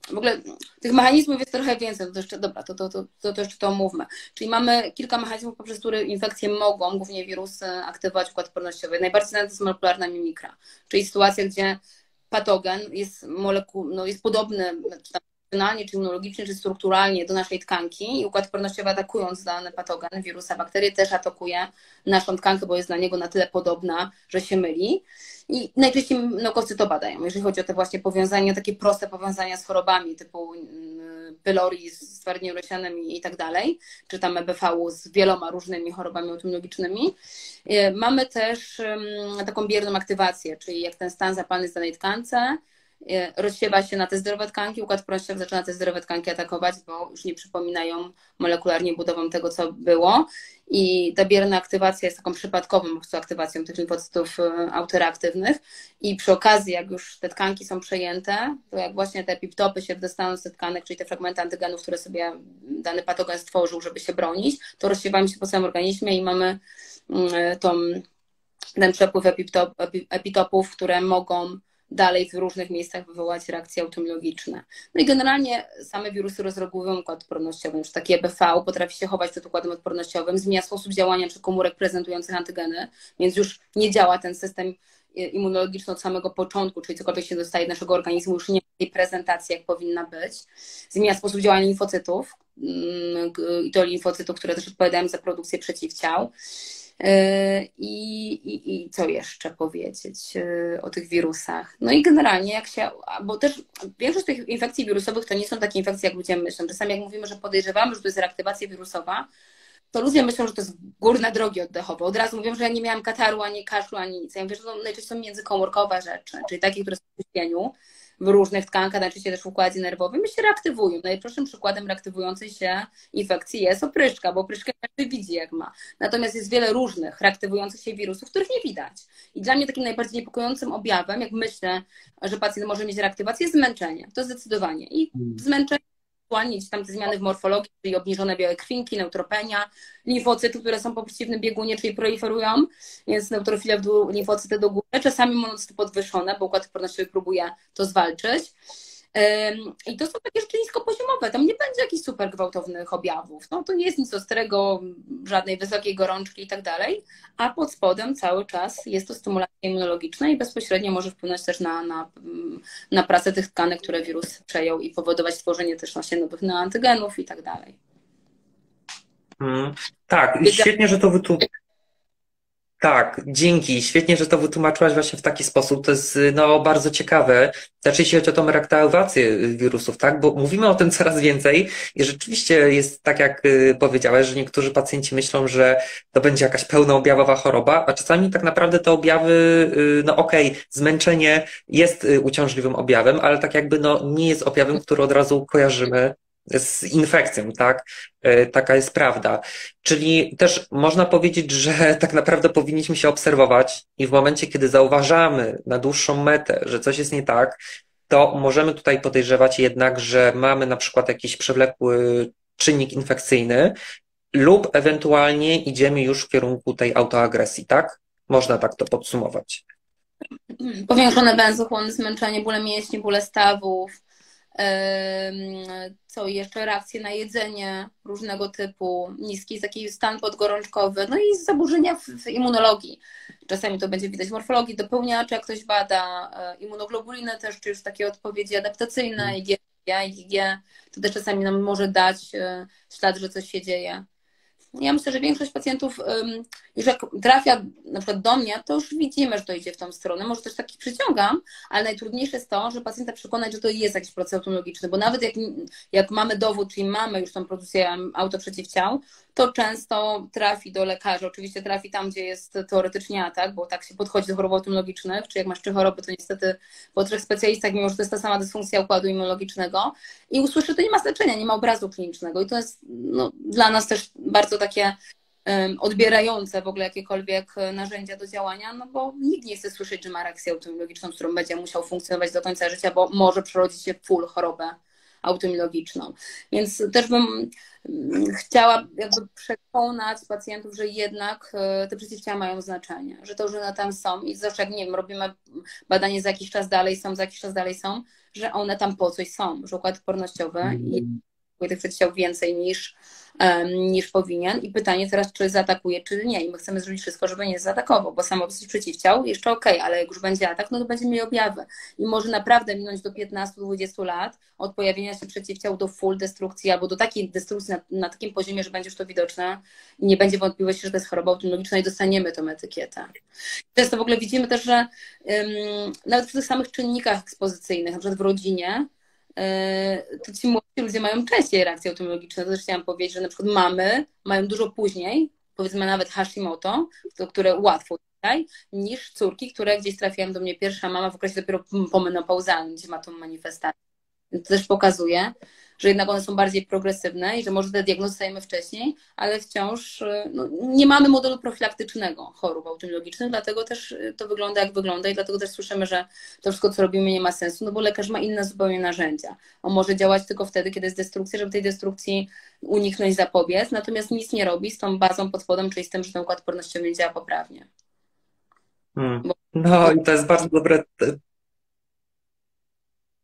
w ogóle tych mechanizmów jest trochę więcej, to jeszcze, dobra, to, to, to, to, to jeszcze to omówmy. Czyli mamy kilka mechanizmów, poprzez które infekcje mogą, głównie wirusy, aktywować układ odpornościowy. Najbardziej znana jest molekularna mimikra, czyli sytuacja, gdzie patogen jest, moleku, no, jest podobny, czy funkcjonalnie, czy immunologicznie, czy strukturalnie do naszej tkanki i układ odpornościowy atakując dany patogen, wirusa, bakterię, też atakuje naszą tkankę, bo jest dla niego na tyle podobna, że się myli. I najczęściej naukowcy to badają, jeżeli chodzi o te właśnie powiązania, takie proste powiązania z chorobami typu mm, pylori z twardnikiem roślanym i tak dalej, czy tam EBV z wieloma różnymi chorobami autoimmunologicznymi. E, mamy też taką bierną aktywację, czyli jak ten stan zapalny z danej tkance, rozsiewa się na te zdrowe tkanki, układ prościowy zaczyna te zdrowe tkanki atakować, bo już nie przypominają molekularnie budową tego, co było. I ta bierna aktywacja jest taką przypadkową po prostu aktywacją tych limfocytów e, autoreaktywnych. I przy okazji, jak już te tkanki są przejęte, to jak właśnie te epiptopy się dostaną z tkanek, czyli te fragmenty antygenów, które sobie dany patogen stworzył, żeby się bronić, to rozsiewają się po całym organizmie i mamy mm, tą ten przepływ epitop, epitopów, które mogą dalej w różnych miejscach wywołać reakcje autoimmunologiczne. No i generalnie same wirusy rozregułują układ odpornościowy. Już taki EBV potrafi się chować przed układem odpornościowym, zmienia sposób działania czy komórek prezentujących antygeny, więc już nie działa ten system immunologiczny od samego początku, czyli cokolwiek się dostaje do naszego organizmu, już nie ma tej prezentacji, jak powinna być. Zmienia sposób działania limfocytów mm, i to które też odpowiadają za produkcję przeciwciał. Yy, I, i, I co jeszcze powiedzieć yy, o tych wirusach? No i generalnie jak się, bo też większość tych infekcji wirusowych to nie są takie infekcje, jak ludzie myślą. Czasami jak mówimy, że podejrzewamy, że to jest reaktywacja wirusowa, to ludzie myślą, że to jest górne drogi oddechowe. Od razu mówią, że ja nie miałam kataru, ani kaszlu, ani nic. Ja mówię, że to najczęściej są międzykomórkowe rzeczy, czyli takie, które są w śpieniu w różnych tkankach, najczęściej też w układzie nerwowym i się reaktywują. Najprostszym przykładem reaktywującej się infekcji jest opryszka, bo opryszkę każdy widzi jak ma. Natomiast jest wiele różnych reaktywujących się wirusów, których nie widać. I dla mnie takim najbardziej niepokojącym objawem, jak myślę, że pacjent może mieć reaktywację, jest zmęczenie. To zdecydowanie. I hmm. zmęczenie ewentualnie tam te zmiany w morfologii, czyli obniżone białe krwinki, neutropenia, limfocyty, które są po przeciwnym biegunie, czyli proliferują, więc neutrofile w dół, limfocyty do góry, czasami monocyty podwyższone, bo układ odpornościowy próbuje to zwalczyć. I to są takie rzeczy niskopoziomowe, tam nie będzie jakichś super gwałtownych objawów. No, to nie jest nic ostrego, żadnej wysokiej gorączki i tak dalej, a pod spodem cały czas jest to stymulacja immunologiczna i bezpośrednio może wpłynąć też na, na, na pracę tych tkanek, które wirus przejął i powodować tworzenie też właśnie nowych neoantygenów i tak dalej. Hmm, tak, świetnie, że to wytłumaczyłeś. Tak, dzięki. Świetnie, że to wytłumaczyłaś właśnie w taki sposób. To jest no, bardzo ciekawe. Znaczy, jeśli chodzi o tą reaktywację wirusów, tak? Bo mówimy o tym coraz więcej i rzeczywiście jest tak, jak y, powiedziałeś, że niektórzy pacjenci myślą, że to będzie jakaś pełnoobjawowa choroba, a czasami tak naprawdę te objawy, y, no okej, okay, zmęczenie jest y, uciążliwym objawem, ale tak jakby no, nie jest objawem, który od razu kojarzymy z infekcją, tak? E, taka jest prawda. Czyli też można powiedzieć, że tak naprawdę powinniśmy się obserwować i w momencie, kiedy zauważamy na dłuższą metę, że coś jest nie tak, to możemy tutaj podejrzewać jednak, że mamy na przykład jakiś przewlekły czynnik infekcyjny lub ewentualnie idziemy już w kierunku tej autoagresji, tak? Można tak to podsumować. Powiększone benzochłony, zmęczenie, bóle mięśni, bóle stawów, co jeszcze, reakcje na jedzenie różnego typu, niski taki stan podgorączkowy, no i zaburzenia w, immunologii. Czasami to będzie widać w morfologii dopełniacza, jak ktoś bada e, immunoglobulinę też, czy już takie odpowiedzi adaptacyjne, IgG, IgG, to też czasami nam może dać e, ślad, że coś się dzieje ja myślę, że większość pacjentów, już jak trafia na przykład do mnie, to już widzimy, że to idzie w tą stronę. Może też takich przyciągam, ale najtrudniejsze jest to, że pacjenta przekonać, że to jest jakiś proces autonomiczny, bo nawet jak, jak mamy dowód, czyli mamy już tą produkcję autoprzeciwciał, to często trafi do lekarza. Oczywiście trafi tam, gdzie jest teoretycznie atak, bo tak się podchodzi do chorób autoimmunologicznych, czy jak masz trzy choroby, to niestety po trzech specjalistach, mimo że to jest ta sama dysfunkcja układu immunologicznego i usłyszy, że to nie ma znaczenia, nie ma obrazu klinicznego i to jest no, dla nas też bardzo takie odbierające w ogóle jakiekolwiek narzędzia do działania, no bo nikt nie chce słyszeć, że ma reakcję autoimmunologiczną, z którą będzie musiał funkcjonować do końca życia, bo może przerodzić się full chorobę autoimmunologiczną. Więc też bym mm, chciała jakby przekonać pacjentów, że jednak e, te przeciwciała mają znaczenie, że to, że one tam są i zawsze jak nie wiem, robimy badanie za jakiś czas dalej są, za jakiś czas dalej są, że one tam po coś są, że układ odpornościowy tych przeciwciał więcej niż niż powinien. I pytanie teraz, czy zaatakuje, czy nie. I my chcemy zrobić wszystko, żeby nie zaatakował, bo sam obecność przeciwciał jeszcze ok, ale jak już będzie atak, no to będzie miał objawy. I może naprawdę minąć do 15-20 lat od pojawienia się przeciwciał do full destrukcji albo do takiej destrukcji na, na takim poziomie, że będzie już to widoczne i nie będzie wątpliwości, że to jest choroba autonomiczna i dostaniemy tą etykietę. Często w ogóle widzimy też, że nawet przy tych samych czynnikach ekspozycyjnych, na przykład w rodzinie, to ci młodzi ludzie mają częściej reakcje autoimmunologiczne. To też chciałam powiedzieć, że na przykład mamy mają dużo później, powiedzmy nawet Hashimoto, to, które łatwo tutaj, niż córki, które gdzieś trafiają do mnie pierwsza mama w okresie dopiero pomenopauzalnym, gdzie ma tą manifestację. To też pokazuje, że jednak one są bardziej progresywne i że może te diagnozy stajemy wcześniej, ale wciąż y, no, nie mamy modelu profilaktycznego chorób autoimmunologicznych, dlatego też y, to wygląda jak wygląda i dlatego też słyszymy, że to wszystko, co robimy, nie ma sensu, no bo lekarz ma inne zupełnie narzędzia. On może działać tylko wtedy, kiedy jest destrukcja, żeby tej destrukcji uniknąć, zapobiec, natomiast nic nie robi z tą bazą pod spodem, czyli z tym, że ten układ odpornościowy nie działa poprawnie. Hmm. No i to jest bardzo dobre.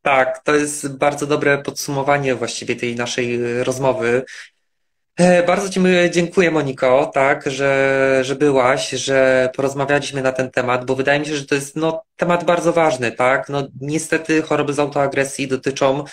Tak, to jest bardzo dobre podsumowanie właściwie tej naszej rozmowy. E, bardzo Ci dziękuję, Moniko, tak, że, że byłaś, że porozmawialiśmy na ten temat, bo wydaje mi się, że to jest no, temat bardzo ważny, tak. No, niestety choroby z autoagresji dotyczą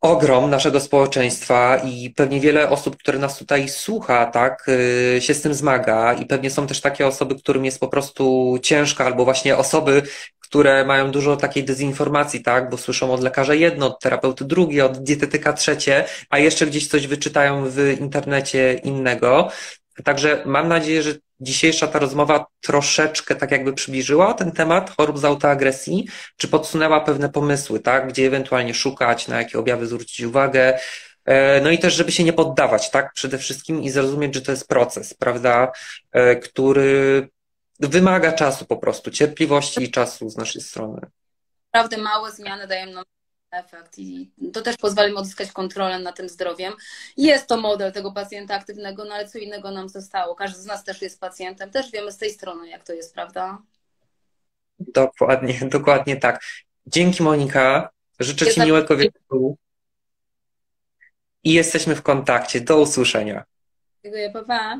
ogrom naszego społeczeństwa i pewnie wiele osób, które nas tutaj słucha, tak, y, się z tym zmaga i pewnie są też takie osoby, którym jest po prostu ciężko, albo właśnie osoby, które mają dużo takiej dezinformacji, tak, bo słyszą od lekarza jedno, od terapeuty drugie, od dietetyka trzecie, a jeszcze gdzieś coś wyczytają w internecie innego. Także mam nadzieję, że dzisiejsza ta rozmowa troszeczkę tak jakby przybliżyła ten temat chorób z autoagresji, czy podsunęła pewne pomysły, tak, gdzie ewentualnie szukać, na jakie objawy zwrócić uwagę. E, no i też, żeby się nie poddawać, tak, przede wszystkim i zrozumieć, że to jest proces, prawda, e, który wymaga czasu po prostu, cierpliwości i czasu z naszej strony. Naprawdę małe zmiany dają nam efekt i to też pozwala im odzyskać kontrolę nad tym zdrowiem. Jest to model tego pacjenta aktywnego, no ale co innego nam zostało. Każdy z nas też jest pacjentem, też wiemy z tej strony, jak to jest, prawda? Dokładnie, dokładnie tak. Dzięki Monika, życzę Ci miłego wieczoru i jesteśmy w kontakcie. Do usłyszenia. Dziękuję, pa, pa.